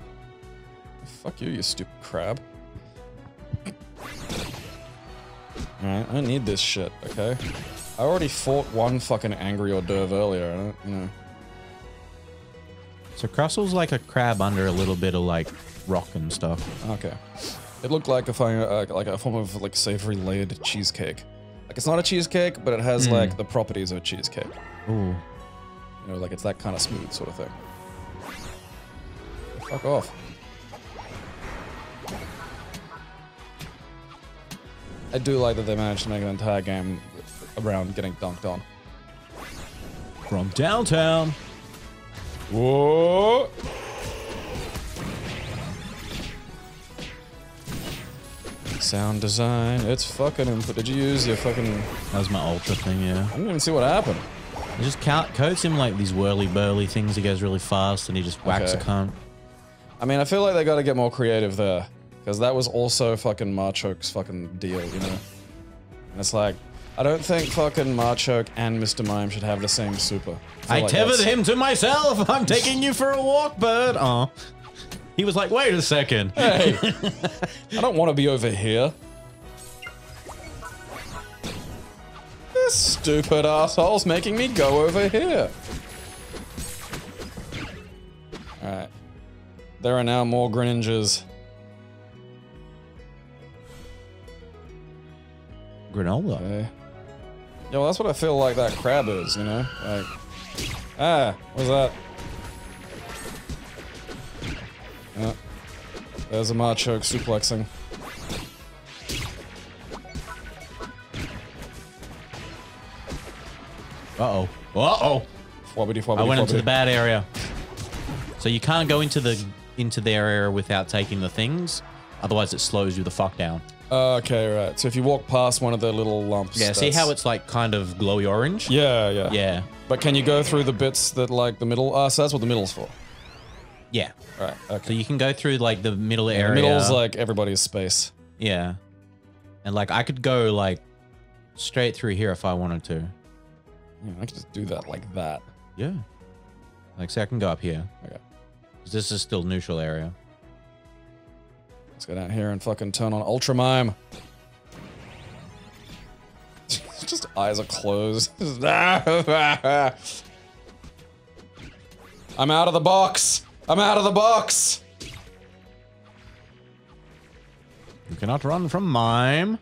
Fuck you, you stupid crab. Alright, I don't need this shit, okay? I already fought one fucking angry hors d'oeuvre earlier, I don't, you know. So Crustle's like a crab under a little bit of like rock and stuff. Okay. It looked like a, fine- uh, like a form of like savory layered cheesecake. Like it's not a cheesecake, but it has like the properties of a cheesecake. Ooh. You know, like it's that kind of smooth sort of thing. Fuck off. I do like that they managed to make an entire game around getting dunked on. From downtown. Whoa! Sound design, it's fucking input. Did you use your fucking... That was my ultra thing, yeah. I didn't even see what happened. Just coats him like these whirly burly things. He goes really fast and he just whacks Okay. a cunt. I mean, I feel like they gotta get more creative there. Because that was also fucking Machoke's fucking deal, you know? And it's like, I don't think fucking Machoke and Mr. Mime should have the same super. feel I like tethered him to myself. I'm taking you for a walk, bird. Oh. He was like, wait a second. Hey! I don't want to be over here. This stupid asshole's making me go over here. Alright. There are now more Greninjas. Granola. Okay. Yeah, well, that's what I feel like that crab is, you know? Like, ah, what's that? Yeah. There's a Machoke suplexing. Uh-oh. Uh-oh. Fwobbity, fwobbity, I went into the bad area. So you can't go into the into their area without taking the things. Otherwise, it slows you the fuck down. Okay, right. So if you walk past one of the little lumps. Yeah, see how it's like kind of glowy orange? Yeah, yeah. Yeah. But can you go through the bits that like the middle? Ah, so that's what the middle's for. Yeah. Right. Okay. So you can go through like the middle The area. middle's like everybody's space. yeah. And like I could go like straight through here if I wanted to. Yeah, I could just do that like that. Yeah. Like say I can go up here. Okay. 'Cause this is still neutral area. Let's go down here and fucking turn on Ultra Mime. just eyes are closed. I'm out of the box. I'm out of the box. You cannot run from mime.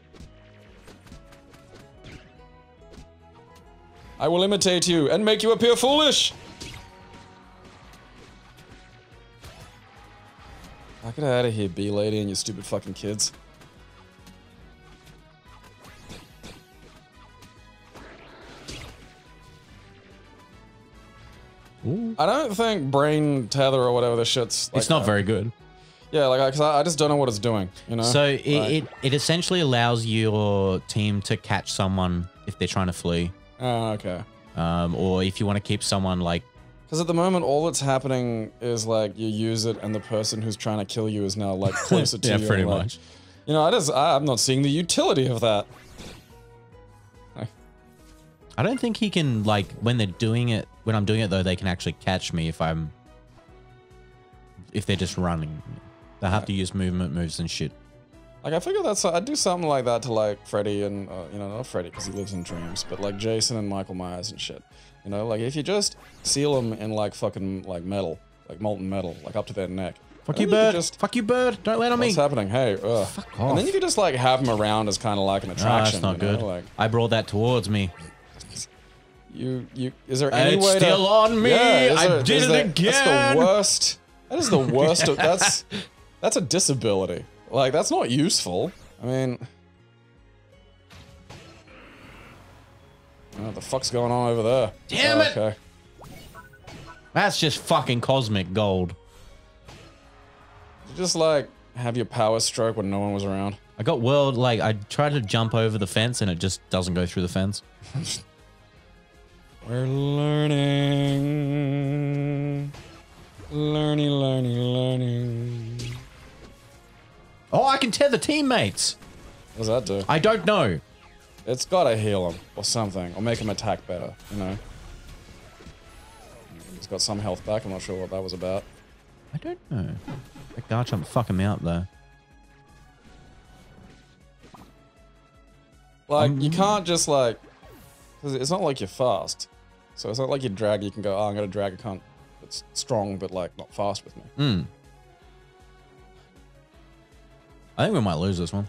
I will imitate you and make you appear foolish. I get out of here, bee lady, and your stupid fucking kids. I don't think brain tether or whatever the shit's. Like it's not that. very good. Yeah, like because I, I just don't know what it's doing. You know. So it, Like- it, it essentially allows your team to catch someone if they're trying to flee. Oh, okay. Um, or if you want to keep someone like Because at the moment, all that's happening is like you use it, and the person who's trying to kill you is now like closer to Yeah, you. pretty and, like- much. You know, I just I, I'm not seeing the utility of that. I don't think he can like when they're doing it when I'm doing it though they can actually catch me if I'm if they're just running. They have to use movement moves and shit. Like I figure that's I'd do something like that to like Freddy and uh, you know not Freddy because he lives in dreams, but like Jason and Michael Myers and shit. You know, like if you just seal them in like fucking like metal, like molten metal, like up to their neck. Fuck you, bird. Just Fuck you, bird. Don't land on me. what's happening? Hey, ugh. Fuck off. And then you could just like have them around as kind of like an attraction. that's not you know? good. Like I brought that towards me. You, you. Is there any It's way still to? on me. is I there- did it there- again. That's the worst. That is the worst. of, that's that's a disability. Like that's not useful. I mean, what the fuck's going on over there? Damn Oh, it! Okay. That's just fucking cosmic gold. You just like have your power stroke when no one was around. I got world like I tried to jump over the fence and it just doesn't go through the fence. We're learning, learning, learning, learning. Oh, I can tether teammates. What does that do? I don't know. It's gotta heal him or something, or make him attack better. You know. He's got some health back. I'm not sure what that was about. I don't know. That Garchomp fuck him out though. Like Um, you can't just like, 'cause it's not like you're fast, so it's not like you drag. You can go, oh, I'm gonna drag a cunt that's strong but like not fast with me. Hmm. I think we might lose this one.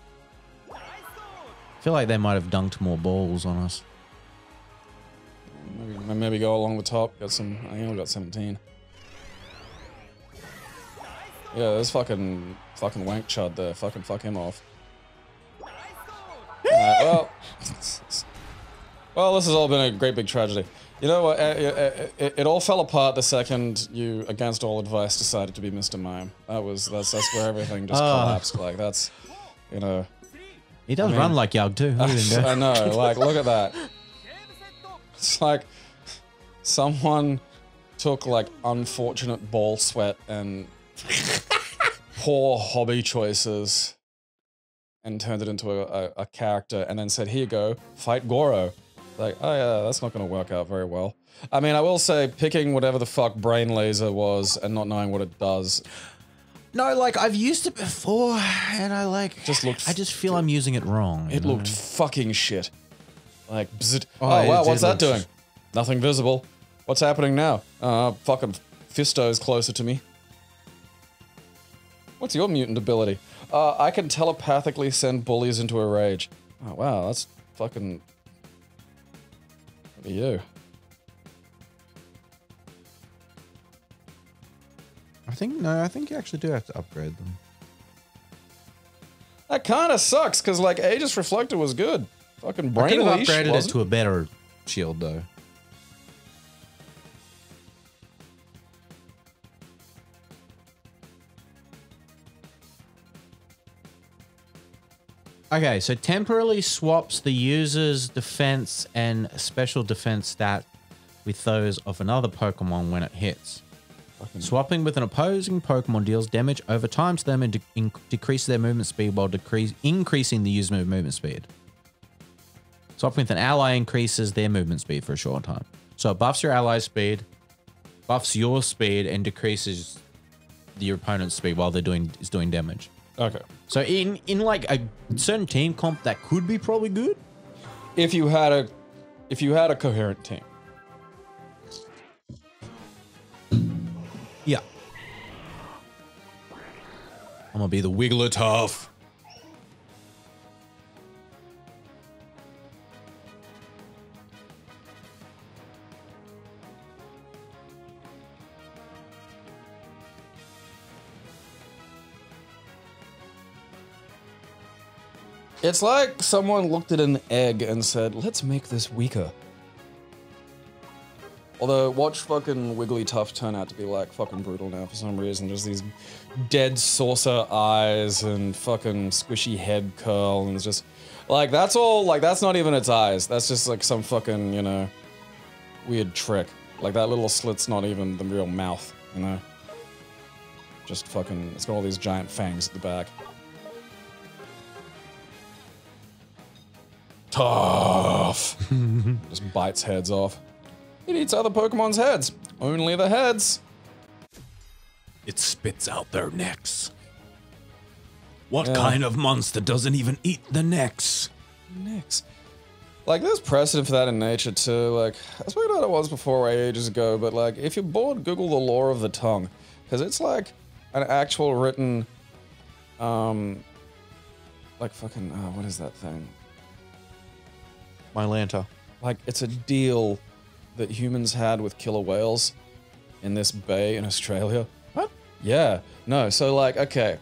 I feel like they might have dunked more balls on us. Maybe, maybe go along the top. Got some. I only got 17. Yeah, there's fucking fucking wank chud there. Fucking fuck him off. Well, well, this has all been a great big tragedy. You know what? It, it, it, it all fell apart the second you, against all advice, decided to be Mr. Mime. That was that's that's where everything just Ah. collapsed. Like that's, you know. He does mean- run like Yag too. Look at him go. I know. Like, look at that. It's like someone took like unfortunate ball sweat and poor hobby choices and turned it into a, a, a character and then said, here you go, fight Goro. Like, oh yeah, that's not going to work out very well. I mean, I will say picking whatever the fuck brain laser was and not knowing what it does No, like I've used it before, and I like Just looked I just feel I'm using it wrong. It know? looked fucking shit. Like, bzzzt. Oh, oh, wow, what's that doing? Nothing visible. What's happening now? Uh, fucking Fisto's closer to me. What's your mutant ability? Uh, I can telepathically send bullies into a rage. Oh, wow, that's fucking. At you. I think no, I think you actually do have to upgrade them. That kind of sucks, because, like, Aegis Reflector was good. Fucking I brain could have upgraded it to a better shield though. Okay, so temporarily swaps the user's defense and special defense stat with those of another Pokemon when it hits. Swapping with an opposing Pokemon deals damage over time to them and de- decreases their movement speed while decrease- increasing the user's movement speed. Swapping with an ally increases their movement speed for a short time. So it buffs your ally's speed, buffs your speed, and decreases your opponent's speed while they're doing is doing damage. Okay. So in in like a certain team comp that could be probably good. If you had a, if you had a coherent team. Yeah. I'm gonna be the Wigglytuff. It's like someone looked at an egg and said, let's make this weaker. Although, watch fucking Wigglytuff turn out to be like fucking brutal now for some reason. There's these dead saucer eyes and fucking squishy head curl, and just like that's all. Like that's not even its eyes. That's just like some fucking you know weird trick. Like that little slit's not even the real mouth. You know, just fucking. It's got all these giant fangs at the back. Tough. Just bites heads off. It eats other Pokemon's heads. Only the heads. It spits out their necks. What Yeah. kind of monster doesn't even eat the necks? Necks. Like, there's precedent for that in nature too. Like, I spoke about it once before ages ago, but like, if you're bored, Google the law of the tongue. Because it's like an actual written, um, like fucking, uh, what is that thing? My Lanta. Like, it's a deal that humans had with killer whales in this bay in Australia. What? Yeah. No, so like, okay.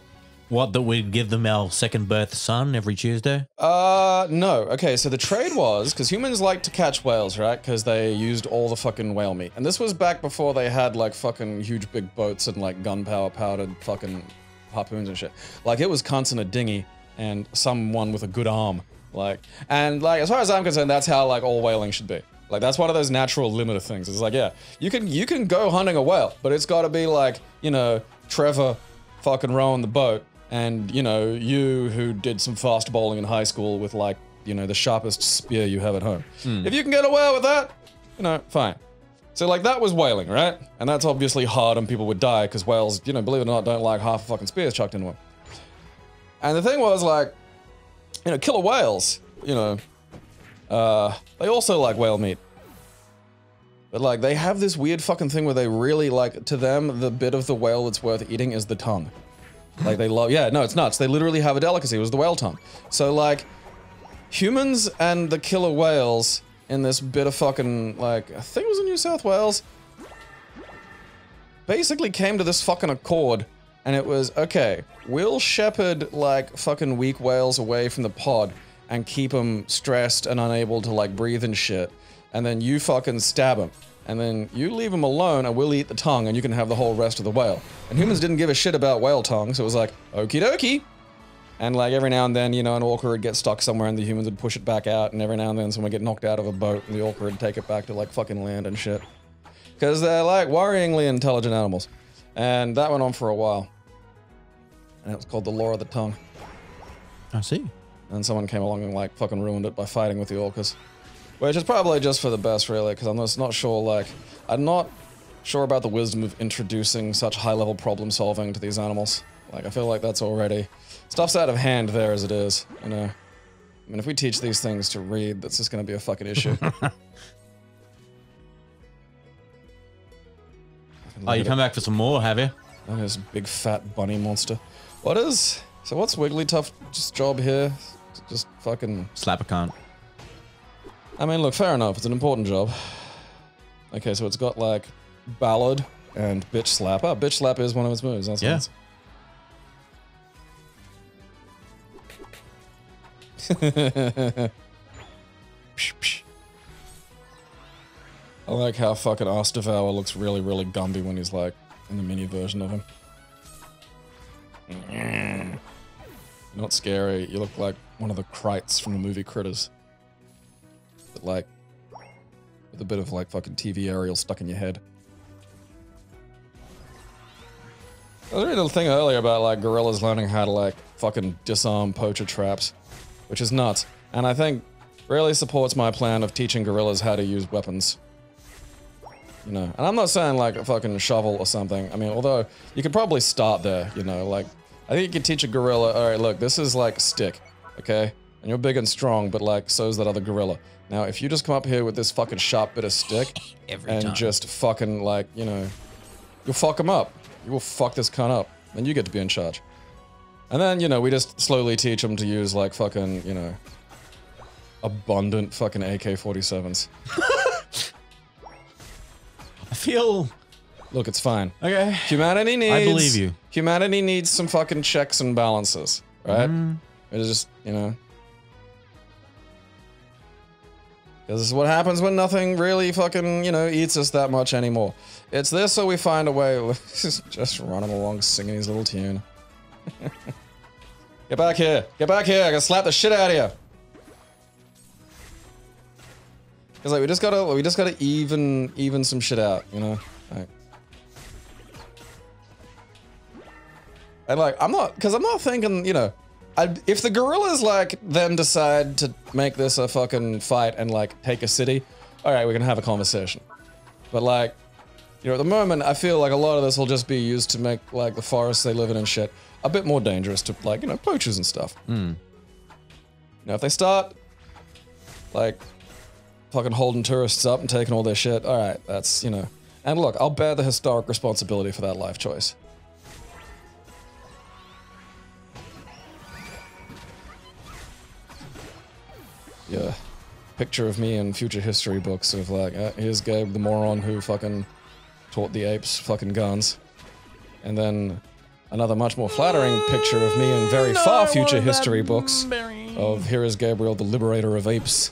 What that we'd give them our second birth son every Tuesday? Uh, no. Okay, so the trade was because humans like to catch whales, right? Because they used all the fucking whale meat, and this was back before they had like fucking huge big boats and like gunpowder powdered fucking harpoons and shit. Like it was cunts in a dinghy and someone with a good arm, like, and like as far as I'm concerned, that's how like all whaling should be. Like that's one of those natural limiter things. It's like, yeah, you can you can go hunting a whale, but it's got to be like you know Trevor fucking rowing the boat and you know you who did some fast bowling in high school with like you know the sharpest spear you have at home. Hmm. If you can get a whale with that you know fine. So like that was whaling right? And that's obviously hard and people would die because whales you know believe it or not don't like half a fucking spears chucked into them and the thing was like you know killer whales you know uh they also like whale meat but like they have this weird fucking thing where they really like to them the bit of the whale that's worth eating is the tongue like they love, yeah, no, it's nuts. They literally have a delicacy. It was the whale tongue. So like, humans and the killer whales in this bit of fucking like, I think it was in New South Wales. Basically came to this fucking accord, and it was okay. We'll shepherd like fucking weak whales away from the pod and keep them stressed and unable to like breathe and shit, and then you fucking stab them. And then you leave them alone and we'll eat the tongue and you can have the whole rest of the whale. And humans didn't give a shit about whale tongue, so it was like, okie dokie. And like every now and then, you know, an orca would get stuck somewhere and the humans would push it back out. And every now and then someone would get knocked out of a boat and the orca would take it back to like fucking land and shit. Because they're like worryingly intelligent animals. And that went on for a while. And it was called the law of the tongue. I see. And someone came along and like fucking ruined it by fighting with the orcas. Which is probably just for the best, really, because I'm just not sure, like, I'm not sure about the wisdom of introducing such high level problem solving to these animals. Like, I feel like that's already. Stuff's out of hand there as it is, you know? I mean, if we teach these things to read, that's just gonna be a fucking issue. Oh, you come back for some more, have you? That is a big fat bunny monster. What is. So, what's Wigglytuff's job here? Just fucking. Slap a cunt. I mean, look, fair enough. It's an important job. Okay, so it's got like ballad and bitch slap. Oh, bitch slap is one of its moves. That's Yeah. nice. Psh, psh. I like how fucking Ass Devour looks really, really Gumby when he's like in the mini version of him. You're not scary. You look like one of the Krites from the movie Critters but like with a bit of like fucking TV aerial stuck in your head. I was reading a thing earlier about like gorillas learning how to like fucking disarm poacher traps, which is nuts. And I think really supports my plan of teaching gorillas how to use weapons. You know, and I'm not saying like a fucking shovel or something. I mean, although you could probably start there, you know, like I think you could teach a gorilla, all right, look, this is like stick, okay? And you're big and strong, but like so's that other gorilla. Now, if you just come up here with this fucking sharp bit of stick and time. just fucking like, you know, you'll fuck him up. You will fuck this cunt up, and you get to be in charge. And then, you know, we just slowly teach them to use like fucking, you know, abundant fucking AK-47s. I feel Look, it's fine. okay. Humanity needs. I believe you. Humanity needs some fucking checks and balances, right? Mm. It's just, you know. This is what happens when nothing really fucking, you know, eats us that much anymore. It's this so we find a way. Just just running along singing his little tune. Get back here. Get back here. I gotta slap the shit out of you. Cause like we just gotta we just gotta even even some shit out, you know? Like, And like, I'm not, because I'm not thinking, you know, I, if the gorillas like then decide to make this a fucking fight and like take a city, all right, we can have a conversation. But like, you know, at the moment, I feel like a lot of this will just be used to make like the forests they live in and shit a bit more dangerous to like, you know, poachers and stuff. Hmm. You know, if they start like fucking holding tourists up and taking all their shit, all right, that's you know. And look, I'll bear the historic responsibility for that life choice. yeah, picture of me in future history books of like, uh, here's Gabe the moron who fucking taught the apes fucking guns. And then another much more flattering picture of me in very far future history books of here is Gabriel the liberator of apes.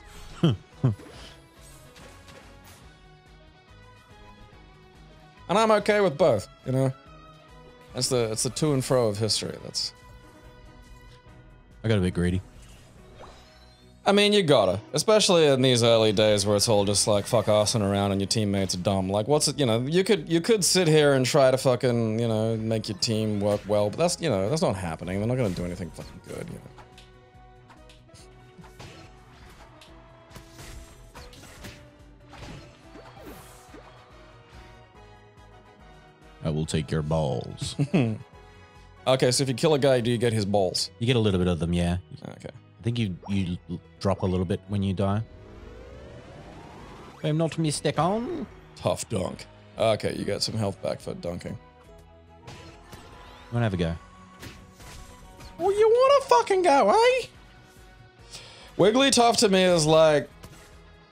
And I'm okay with both, you know? That's the it's the to and fro of history. That's I got a bit greedy. I mean, you gotta, especially in these early days where it's all just like fuck assing around and your teammates are dumb. Like, what's it? You know, you could you could sit here and try to fucking you know make your team work well, but that's you know that's not happening. They're not gonna do anything fucking good. You know. I will take your balls. Okay, so if you kill a guy, do you get his balls? you get a little bit of them, yeah. Okay. I think you you drop a little bit when you die. If I'm not mistaken. Tough dunk. Okay, you get some health back for dunking. Wanna have a go? Well, you want to fucking go, eh? Wigglytuff to me is like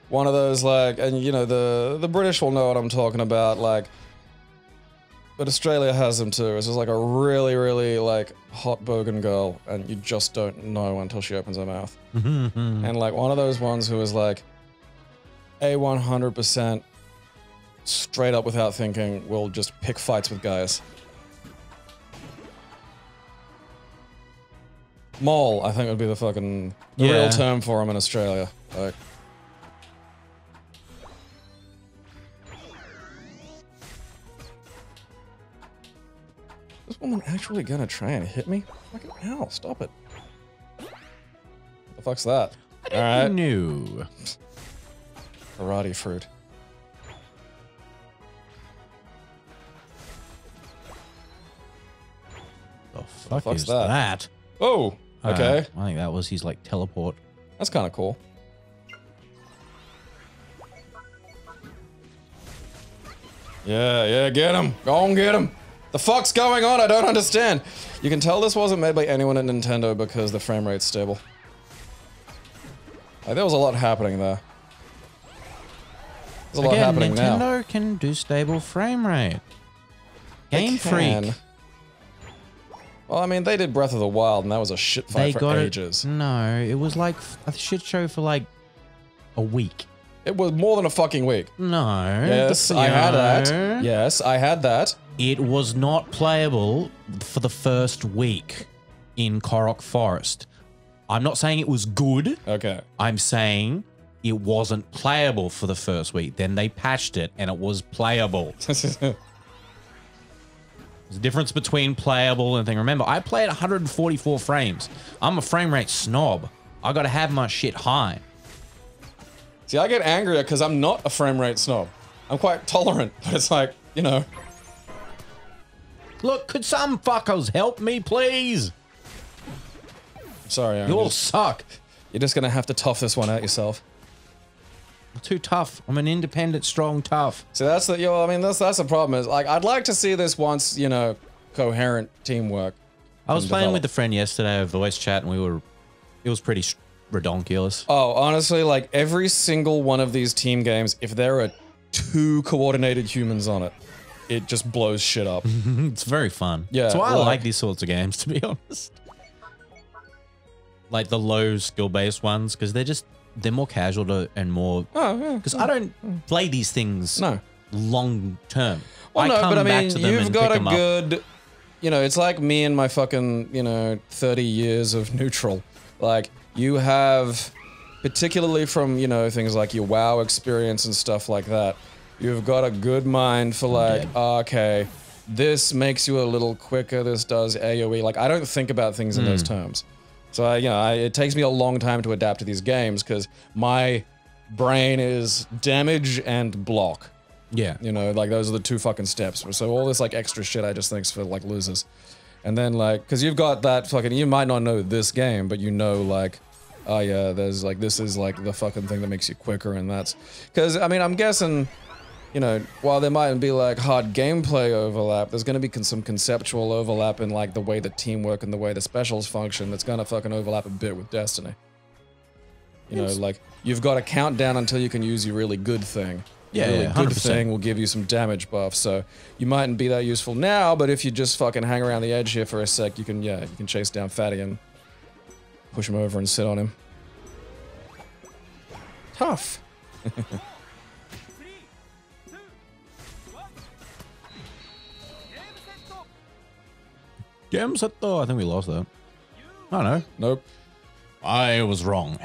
one of those like, and you know the the British will know what I'm talking about, like. But Australia has them too. It's just like a really, really like hot bogan girl, and you just don't know until she opens her mouth. Mm-hmm. and like one of those ones who is like a 100% straight up without thinking will just pick fights with guys. Mole, I think would be the fucking the Yeah. real term for him in Australia. Like, woman actually gonna try and hit me? Fucking hell, stop it. The fuck's that? Alright, No. karate fruit. The fuck fuck's is that? that? Oh, okay. Uh, I think that was his like teleport. That's kind of cool. Yeah, yeah, get him. Go on, get him. The fuck's going on? I don't understand. You can tell this wasn't made by anyone at Nintendo because the frame rate's stable. Like, there was a lot happening there. There's a lot Again, happening Nintendo now. can do stable frame rate. Game. Freak. Well, I mean, they did Breath of the Wild, and that was a shit fight They for got ages. it. No, it was like a shit show for like a week. It was more than a fucking week. No. Yes, I had that. Yes, I had that. It was not playable for the first week in Korok Forest. I'm not saying it was good. Okay. I'm saying it wasn't playable for the first week. Then they patched it and it was playable. There's a difference between playable and thing. Remember, I play at 144 frames. I'm a frame rate snob. I gotta have my shit high. See, I get angrier because I'm not a frame rate snob. I'm quite tolerant, but it's like, you know, Look, could some fuckers help me, please? sorry, Aaron. You all just, suck. you're just gonna have to tough this one out yourself. I'm too tough. I'm an independent, strong, tough. So that's the, yo, I mean, that's, that's the problem is, like, I'd like to see this once, you know, coherent teamwork. I was playing with a friend yesterday over voice chat, and we were. It was pretty redonkulous. Oh, honestly, like, every single one of these team games, if there are two coordinated humans on it, it just blows shit up. It's very fun. Yeah, That's why I like- like these sorts of games, to be honest. Like the low skill based ones, because they're just they're more casual to, and more. oh, yeah. Because I don't hmm. play these things No. long term. Well, I no, come but I back mean, to them you've got a a 'em up. good, you know, it's like me and my fucking, you know, 30 years of neutral. Like, you have, particularly from, you know, things like your WoW experience and stuff like that, you've got a good mind for, like, okay, this makes you a little quicker, this does AoE. Like, I don't think about things in Hmm. those terms. So, I, you know, I, it takes me a long time to adapt to these games because my brain is damage and block. Yeah. You know, like those are the two fucking steps. So all this like extra shit, I just think's for like losers. And then like, cause you've got that fucking, you might not know this game, but you know like, oh yeah, there's like this is like the fucking thing that makes you quicker, and that's, cause I mean I'm guessing, you know, while there might be like hard gameplay overlap, there's gonna be con- some conceptual overlap in like the way the teamwork and the way the specials function. That's gonna fucking overlap a bit with Destiny. You know, like you've got a countdown until you can use your really good thing. Yeah, really yeah, good 100%. thing will give you some damage buff. So you mightn't be that useful now, but if you just fucking hang around the edge here for a sec, you can yeah, you can chase down Fatty and push him over and sit on him. Tough. Gems at the. I think we lost that. I know. Nope. I was wrong.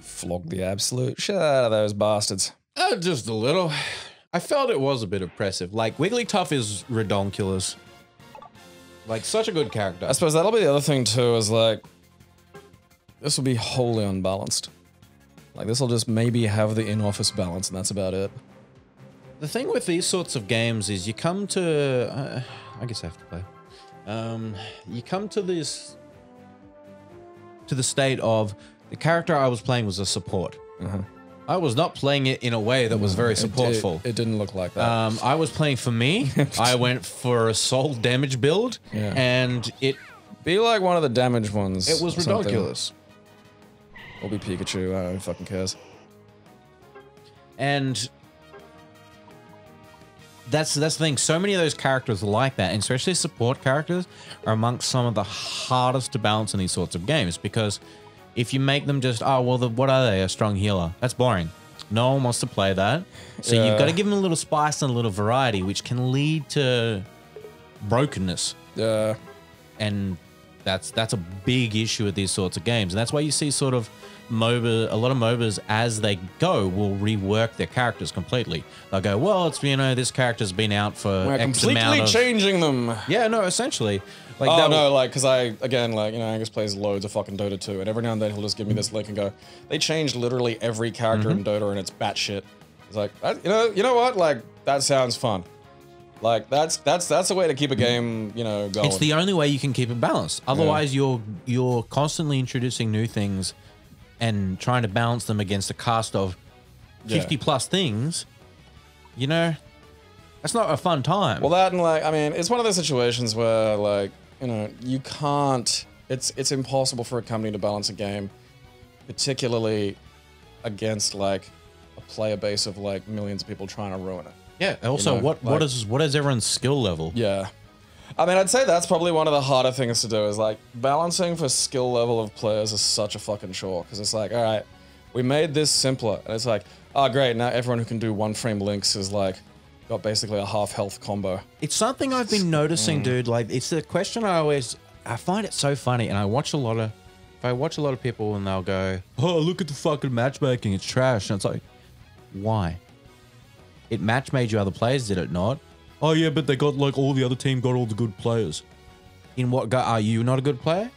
Flog the absolute shit out of those bastards. Uh, just a little. I felt it was a bit oppressive. Like Wigglytuff is redonkulous. Like such a good character. I suppose that'll be the other thing too, is like this will be wholly unbalanced. Like this will just maybe have the in-office balance, and that's about it. The thing with these sorts of games is you come to. Uh, I guess I have to play. Um, you come to this. To the state of the character I was playing was a support. I was not playing it in a way that was very It- it- supportful. It, didn't look like that. um, I was playing for me. I went for a soul damage build, Yeah. and it be like one of the damaged ones. it was ridiculous. Or be Pikachu. I don't know, who fucking cares. And that's that's the thing. So many of those characters are like that, and especially support characters are amongst some of the hardest to balance in these sorts of games because if you make them just oh well, the, what are they? A strong healer? That's boring. No one wants to play that. So Yeah. you've got to give them a little spice and a little variety, which can lead to brokenness Yeah. and that's that's a big issue with these sorts of games, and that's why you see sort of MOBA, a lot of MOBAs as they go will rework their characters completely. They'll go, well, it's you know this character's been out for We're X completely amount of changing them. yeah, no, essentially, like oh no, like because I again like you know Angus plays loads of fucking Dota 2, and every now and then he'll just give me this link and go, they changed literally every character in mm-hmm. Dota, and it's batshit. It's like you know you know what like that sounds fun. Like that's that's that's a way to keep a game you know going. It's the only way you can keep it balanced. Otherwise, you're you're constantly introducing new things and trying to balance them against a cast of Yeah. 50 plus things. You know, that's not a fun time. Well, that and like, I mean, it's one of those situations where like, you know, you can't. It's it's impossible for a company to balance a game, particularly against like a player base of like millions of people trying to ruin it. yeah. Also, know, what what like- is what is everyone's skill level? Yeah. I mean, I'd say that's probably one of the harder things to do is like balancing for skill level of players is such a fucking chore because it's like, all right, we made this simpler, and it's like, oh great, now everyone who can do one frame links is like got basically a half health combo. It's something I've been noticing, mm. dude. Like, it's a question I always I find it so funny, and I watch a lot of if I watch a lot of people and they'll go, "Oh, look at the fucking matchmaking, it's trash," and it's like, why? It match made you other players, did it not? Oh yeah, but they got like all the other team got all the good players. In what go are you not a good player?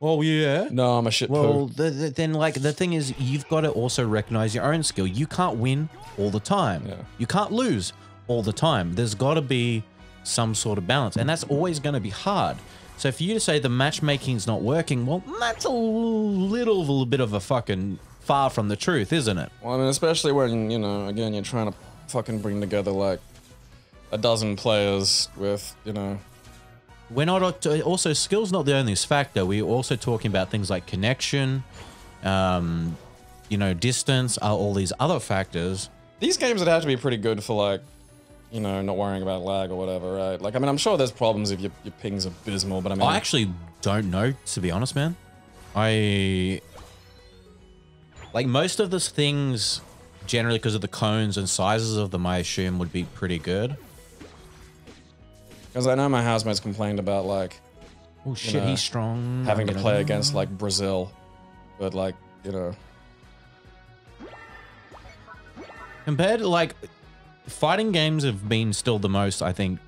Oh yeah. No, I'm a shit Well, poo. the, the, then like the thing is, you've got to also recognize your own skill. You can't win all the time. Yeah. You can't lose all the time. There's got to be some sort of balance, and that's always going to be hard. So for you to say the matchmaking's not working, well, that's a little bit of a fucking far from the truth, isn't it? Well, I mean, especially when, you know, again, you're trying to fucking bring together like a dozen players with, you know, We're not also skill's not the only factor. We're also talking about things like connection, um, you know, distance, uh, all these other factors. these games would have to be pretty good for like, you know, not worrying about lag or whatever, right? Like, I mean, I'm sure there's problems if your, your ping's abysmal, but I mean, I actually don't know, to be honest, man. I like most of the things generally because of the cones and sizes of them. I assume would be pretty good. Because I know my housemates complained about like Oh shit, know, he's strong. having to play against like Brazil, but like, you know, compared to like fighting games have been still the most. I think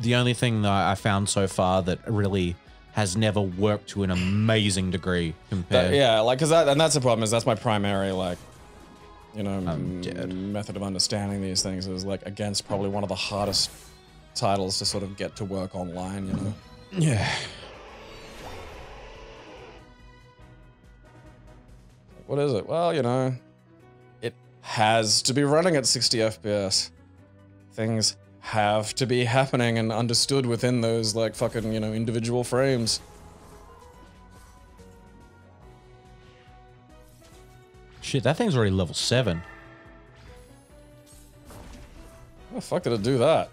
the only thing that I found so far that really has never worked to an amazing degree compared. That- yeah, like, cause that, and that's the problem is that's my primary, like, you know, method of understanding these things is like against probably one of the hardest titles to sort of get to work online, you know? Yeah. What is it? Well, you know, it has to be running at 60 FPS. Things have to be happening and understood within those, like, fucking, you know, individual frames. Shit, that thing's already level seven. How the fuck did it do that?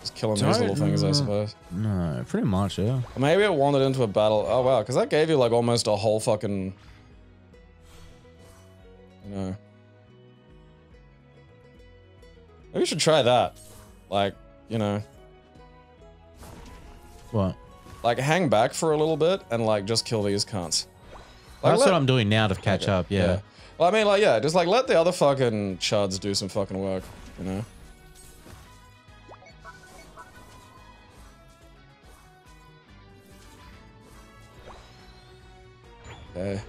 Just killing these little things, I suppose. No, pretty much, yeah. Maybe it wandered into a battle. Oh wow, because that gave you like almost a whole fucking, you know. Maybe you should try that. Like, you know, What? like hang back for a little bit and like just kill these cunts. Like, That's let- what I'm doing now to catch up. Yeah. Well, I mean, like, yeah, just like let the other fucking chuds do some fucking work, you know. Like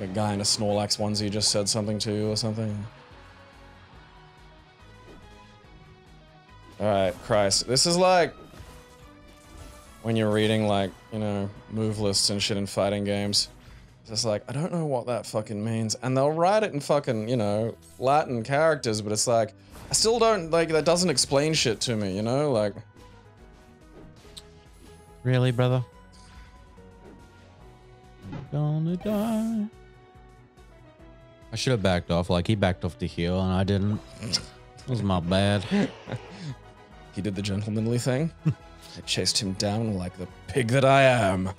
a guy in a Snorlax onesie just said something to you or something. Alright, Christ. This is like when you're reading like, you know, move lists and shit in fighting games. It's just like, I don't know what that fucking means. And they'll write it in fucking, you know, Latin characters, but it's like, I still don't, like, that doesn't explain shit to me, you know? Like, Really, brother? I'm gonna die. I should have backed off. Like he backed off the hill, and I didn't. It was my bad. he did the gentlemanly thing. I chased him down like the pig that I am.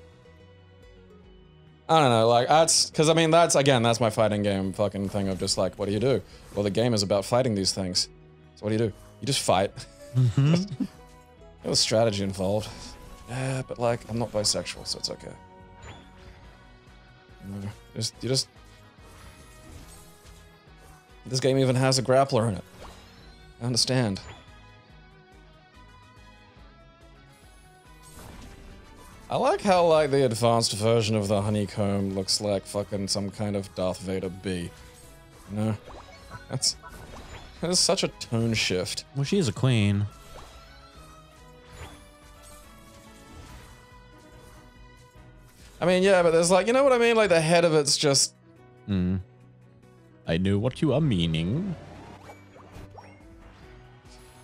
I don't know, like, that's, because I mean, that's, again, that's my fighting game fucking thing of just like, what do you do? Well, the game is about fighting these things. So what do you do? You just fight. Mm-hmm. There was strategy involved. Yeah, but like, I'm not bisexual, so it's okay. Just, you just. This game even has a grappler in it. I understand. I like how like the advanced version of the honeycomb looks like fucking some kind of Darth Vader bee. You know? That's that is such a tone shift. Well, she is a queen. I mean, yeah, but there's like, you know what I mean? Like the head of it's just Hmm. I knew what you are meaning.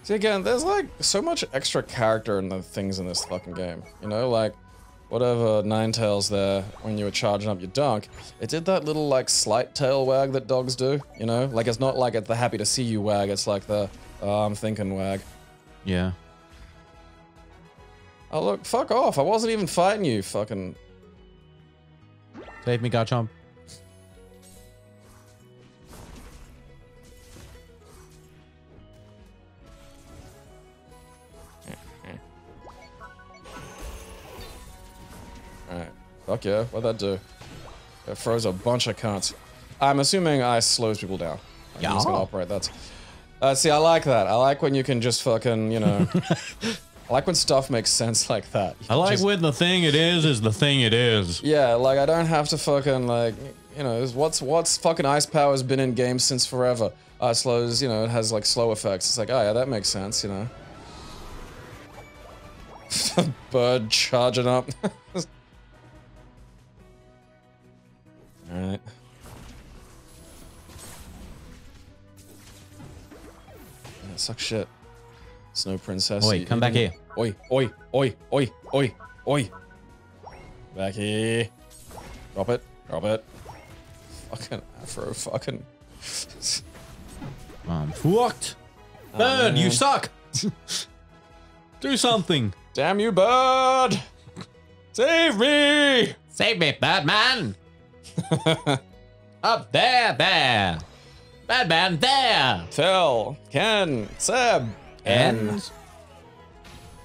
See, again, there's like so much extra character in the things in this fucking game. You know, like whatever Ninetales there when you were charging up your dunk, it did that little like slight tail wag that dogs do. You know, like it's not like it's the happy to see you wag. It's like the oh, I'm thinking wag. Yeah. Oh look, fuck off! I wasn't even fighting you, fucking. Save me, Garchomp. Alright. Fuck yeah, what'd that do? It froze a bunch of cunts. I'm assuming ice slows people down. I think It's gonna Yeah. operate. That's Uh, see, I like that. I like when you can just fucking, you know. I like when stuff makes sense like that. You I like just- when the thing it is is the thing it is. Yeah, like I don't have to fucking like, you know, what's what's fucking ice power's been in games since forever. Uh, slows, you know, it has like slow effects. It's like, oh yeah, that makes sense, you know. Bird charging up. All right. Yeah, suck shit. Snow princess. Oi, come back here. Oi, oi, oi, oi, oi, oi. Back here. Drop it, drop it. Fucking afro, fucking. I'm fucked. Oh, bird, you suck. Do something. Damn you, bird! Save me! Save me, Batman. Up there, there. Batman, there. Phil, Ken, Seb, And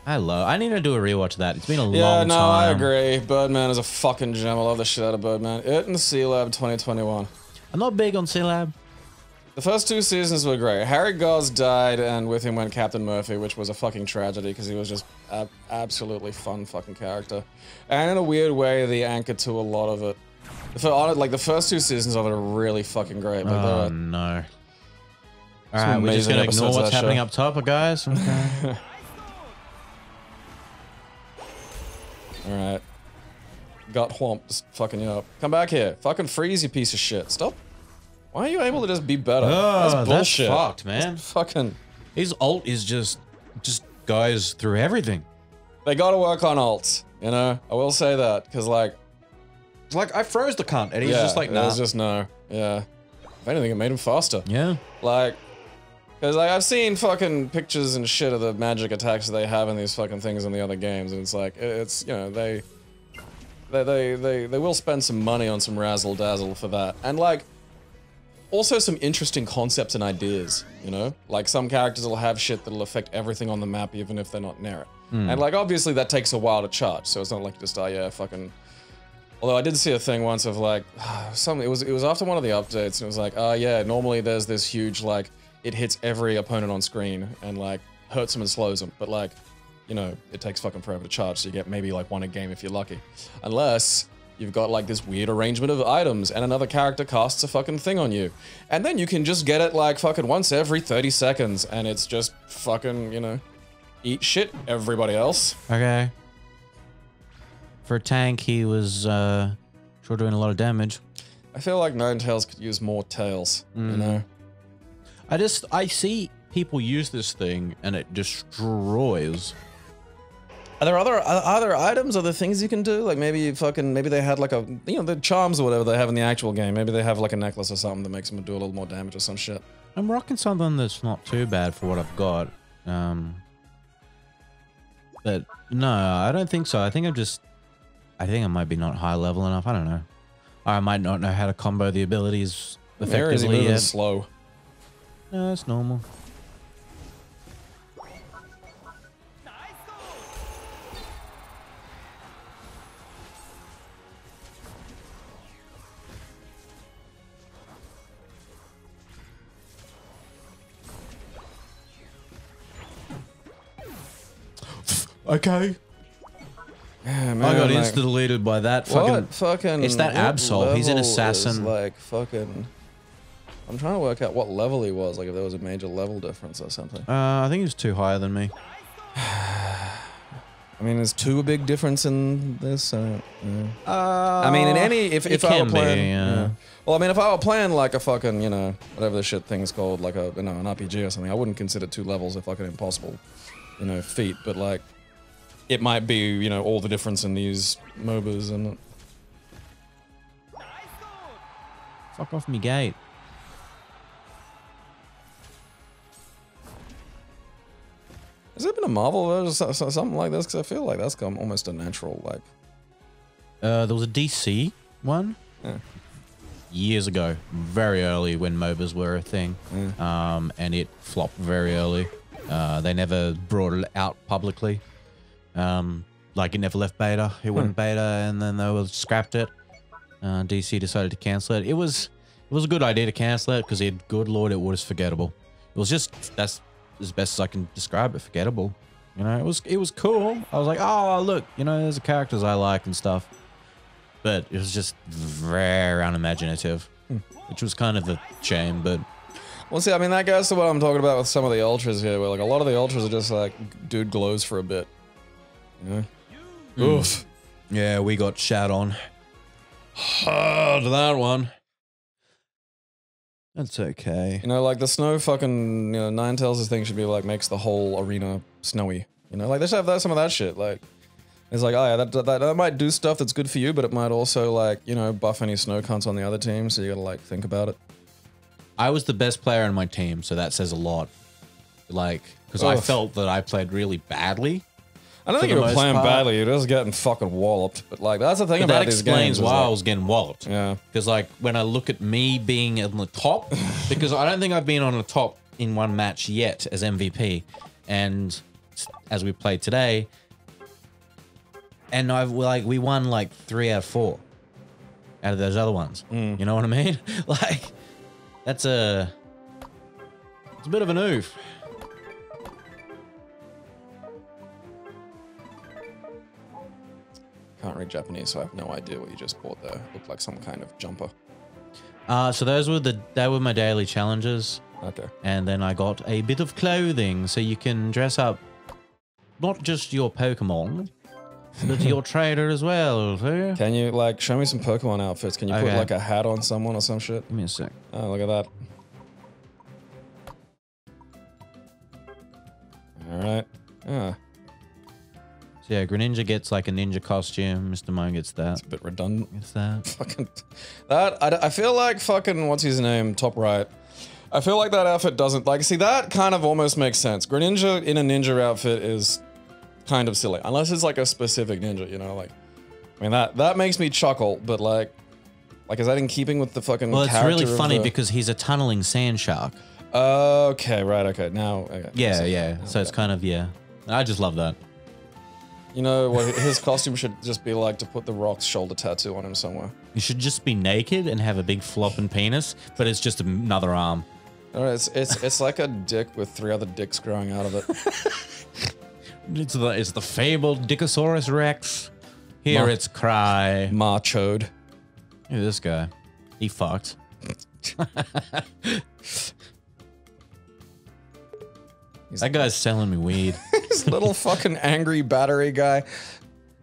I love. I need to do a rewatch of that. It's been a Yeah, long no, time. I agree. Birdman is a fucking gem. I love the shit out of Birdman. It and Sealab 2021. I'm not big on Sealab. The first two seasons were great. Harry Goz died, and with him went Captain Murphy, which was a fucking tragedy because he was just a absolutely fun fucking character. And in a weird way, the anchor to a lot of it. For, like the first two seasons of it are really fucking great. Like, Oh no. All right, we're just gonna ignore what's happening show. up top, guys. Okay. All right. Garchomp, just fucking you up. Come back here. Fucking freeze, you piece of shit. Stop. Why are you able to just be better? Oh, that's bullshit. fucked, man. Fucking. His ult is just just goes through everything. They gotta work on alts, you know? I will say that, because, like, like I froze the cunt, and he's yeah, just like, it nah. was just no. Yeah. If anything, it made him faster. yeah. Like, because like, I've seen fucking pictures and shit of the magic attacks they have in these fucking things in the other games, and it's like, it's, you know, they. They, they, they, they will spend some money on some razzle dazzle for that. And like, also some interesting concepts and ideas, you know? Like some characters will have shit that'll affect everything on the map even if they're not near it. Hmm. And like obviously that takes a while to charge, so it's not like just, oh yeah, fucking Although I did see a thing once of like some it was it was after one of the updates and it was like, oh yeah, normally there's this huge like it hits every opponent on screen and like hurts them and slows them, but like you know, it takes fucking forever to charge, so you get maybe like one a game if you're lucky. Unless you've got like this weird arrangement of items and another character casts a fucking thing on you. And then you can just get it like fucking once every 30 seconds and it's just fucking, you know, eat shit, everybody else. Okay. For a tank, he was uh, sure doing a lot of damage. I feel like Ninetales could use more tails, you know? I just I see people use this thing and it destroys. Are there other are other items, other things you can do? Like maybe you fucking maybe they had like a you know the charms or whatever they have in the actual game. Maybe they have like a necklace or something that makes them do a little more damage or some shit. I'm rocking something that's not too bad for what I've got. Um, but no, I don't think so. I think I'm just, I think I might be not high level enough. I don't know. I might not know how to combo the abilities There effectively yet. slow. No, it's normal. Okay. Yeah, man, I got like, insta deleted by that What fucking. fucking? It's that what Absol. He's an level is, assassin. like fucking. I'm trying to work out what level he was. Like if there was a major level difference or something. Uh, I think he was too higher than me. I mean, there's two a big difference in this? I don't know. Uh, I mean, in any if, if I were can be, playing, yeah. Well, I mean, if I were playing like a fucking, you know, whatever the shit thing's called, like a, you know, an RPG or something, I wouldn't consider two levels a fucking impossible, you know, feat. But like, it might be, you know, all the difference in these MOBAs and. Fuck off me gate. Has there been a Marvel version, so- something like this? Because I feel like that's come almost a natural, like. Uh, there was a DC one Yeah. years ago, very early when MOBAs were a thing, um, and it flopped very early. Uh, they never brought it out publicly. Um, like it never left beta. It went beta, and then they were scrapped it. Uh, DC decided to cancel it. It was it was a good idea to cancel it because it, good lord, it was forgettable. it was just that's as best as I can describe it. Forgettable. You know, it was it was cool. I was like, oh look, you know, there's the characters I like and stuff. But it was just very unimaginative, hmm. which was kind of a shame. But Well, see, I mean, that goes to what I'm talking about with some of the ultras here, where like a lot of the ultras are just like, dude glows for a bit. You know? Hmm. Oof. yeah, we got shat on. Hard that one. That's okay. You know, like the snow fucking, you know, Ninetales' thing should be like, makes the whole arena snowy. You know, like they should have that, some of that shit. Like, it's like, oh yeah, that, that, that might do stuff that's good for you, but it might also like, you know, buff any snow cunts on the other team, so you gotta like think about it. I was the best player in my team, so that says a lot. Like, because I Ugh. felt that I played really badly. I don't think you were playing part. badly, you're just getting fucking walloped. But like, that's the thing But about that these explains why I was getting walloped. Yeah. Because like when I look at me being on the top, because I don't think I've been on the top in one match yet as MVP, and as we played today, and I've like we won like three out of four out of those other ones. Mm. You know what I mean? like that's a it's a bit of an oof. I can't read Japanese, so I have no idea what you just bought there. Looked like some kind of jumper. Uh, so those were the they were my daily challenges. Okay. and then I got a bit of clothing so you can dress up not just your Pokemon, but your trader as well. Huh? Can you like show me some Pokemon outfits? Can you put like a hat on someone or some shit? Give me a sec. Oh, look at that. All right. Yeah, So yeah, Greninja gets like a ninja costume. Mr. Mime gets that. it's a bit redundant. Gets that. Fucking that. I, I feel like fucking what's his name? Top right. I feel like that outfit doesn't like. See, that kind of almost makes sense. Greninja in a ninja outfit is kind of silly, unless it's like a specific ninja. You know, like I mean that that makes me chuckle, but like. Like, is that in keeping with the fucking Well, it's really funny the- because he's a tunneling sand shark. Okay, right, okay. Now, okay. Yeah, yeah. So it's kind of yeah. I just love that. You know what his costume should just be like to put the rock's shoulder tattoo on him somewhere. You should just be naked and have a big flopping penis, but it's just another arm. All right, it's it's it's like a dick with three other dicks growing out of it. It's the it's the fabled Dickosaurus Rex. Here it's Cry. Machoed. Look at this guy. He fucked. that guy's selling me weed. This little fucking angry battery guy.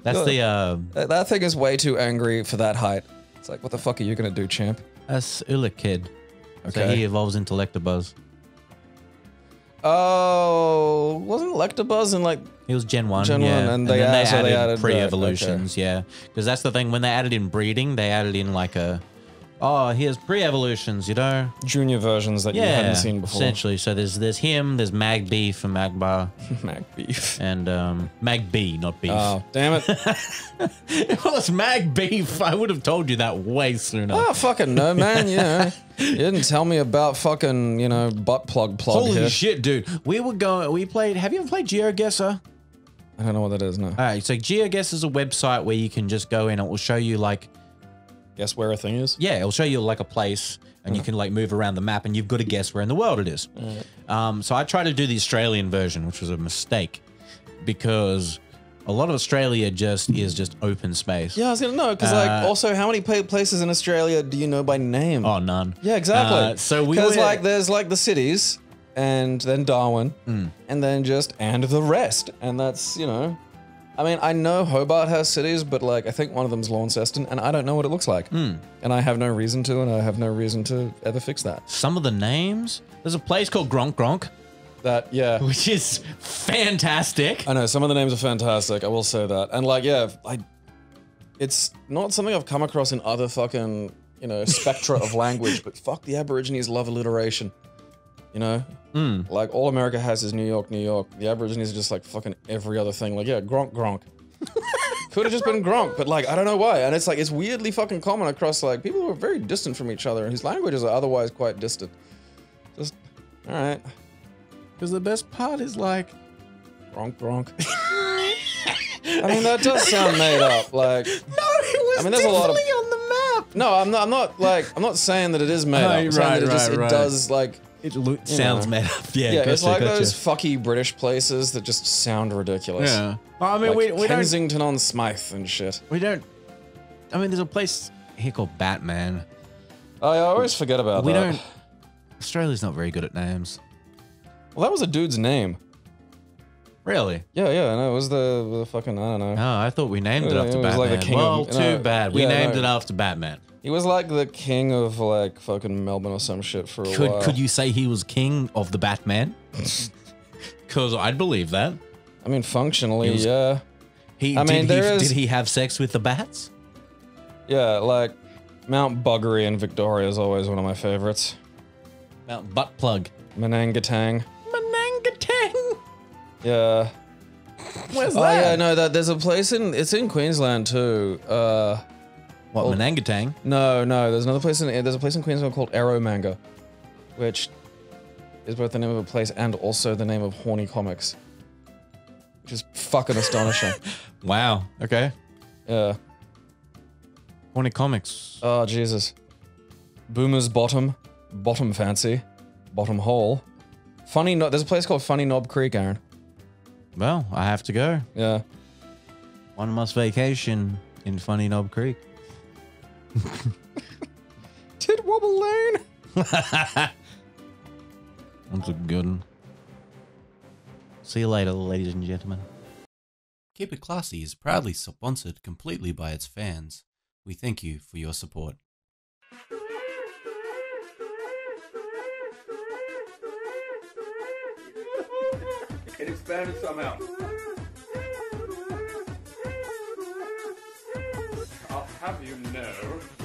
That's the uh That, that thing is way too angry for that height. It's like, what the fuck are you gonna do, champ? that's Elekid. So Okay. he evolves into Electabuzz. Oh, wasn't Electabuzz in like? He was Gen 1, Gen 1, yeah. and they then add- so they added, added pre-evolutions, yeah. Because that's the thing, when they added in breeding, they added in like a, oh, here's pre-evolutions, you know? Junior versions that you hadn't seen before. essentially. So there's there's him, there's Magby for Magmar, Mag beef. and um, Magby, not Beef. Oh, damn it. If it was Mag Beef, I would have told you that way sooner. Oh, fucking no, man. You know, you didn't tell me about fucking, you know, butt plug plug Holy here. shit, dude. We were going, we played, have you ever played GeoGuessr? I don't know what that is, no. All right, so GeoGuessr is a website where you can just go in it will show you like, Guess where a thing is? yeah, it'll show you like a place and you can like move around the map and you've got to guess where in the world it is. Um, so I tried to do the Australian version, which was a mistake because a lot of Australia just is just open space. Yeah, I was gonna know because like Uh, also how many pa- places in Australia do you know by name? Oh, none. yeah, exactly. Uh, so we because were- like there's like the cities and then Darwin Hmm. and then just and the rest and that's you know. I mean, I know Hobart has cities, but like I think one of them's Launceston, and I don't know what it looks like, Hmm. and I have no reason to, and I have no reason to ever fix that. Some of the names, there's a place called Grong Grong, That yeah, which is fantastic. I know some of the names are fantastic. I will say that, and like, yeah, I, it's not something I've come across in other fucking you know spectra of language, but fuck the Aborigines love alliteration. You know, hmm. like all America has is New York, New York. The Aborigines are just like fucking every other thing. Like, yeah, Grong, Grong. Could have just been Grong, but like I don't know why. And it's like it's weirdly fucking common across like people who are very distant from each other and whose languages are otherwise quite distant. Just all right, Because the best part is like, Grong, Grong. I mean, that does sound made up. Like, no, it was I mean, there's a lot of- on the map. no, I'm not. I'm not like. I'm not saying that it is made Oh, up. I'm saying right, that it just right, it does like. It lo- sounds made up. Yeah, Yeah, gotcha, it's like gotcha. those fucky British places that just sound ridiculous. Yeah. Well, I mean, Like we, we don't. Kensington on Smythe and shit. We don't. I mean, there's a place here called Batman. I always forget about that. We that. don't. Australia's not very good at names. Well, that was a dude's name. Really? Yeah, yeah, no, it was the, the fucking I don't know. Oh, I thought we named it Yeah, after it was like Batman. the king well, of- too no, bad. We yeah, named no. it after Batman. He was like the king of like fucking Melbourne or some shit for a Could while. could you say he was king of the Batman? Because I'd believe that. I mean, functionally, He was- yeah, He I did mean, he, there is- did he have sex with the bats? yeah. Like Mount Buggery in Victoria is always one of my favorites. Mount butt plug. Menangatang. Manangatang. Yeah. Where's Oh yeah, no, that there's a place in it's in Queensland too. Uh, What Well- Manangatang? no, no, there's another place in there's a place in Queensland called Eromanga, which is both the name of a place and also the name of Horny Comics, which is fucking astonishing. Wow. Okay. Yeah. Horny Comics. Oh Jesus. Boomer's Bottom, Bottom Fancy, Bottom Hole. Funny Knob. There's a place called Funny Knob Creek, Aaron. Well, I have to go. Yeah. One must vacation in Funny Knob Creek. Tit Wobble Lane. That's a good one. See you later, ladies and gentlemen. Keep It Classy is proudly sponsored completely by its fans. We thank you for your support. It expanded somehow. I'll have you know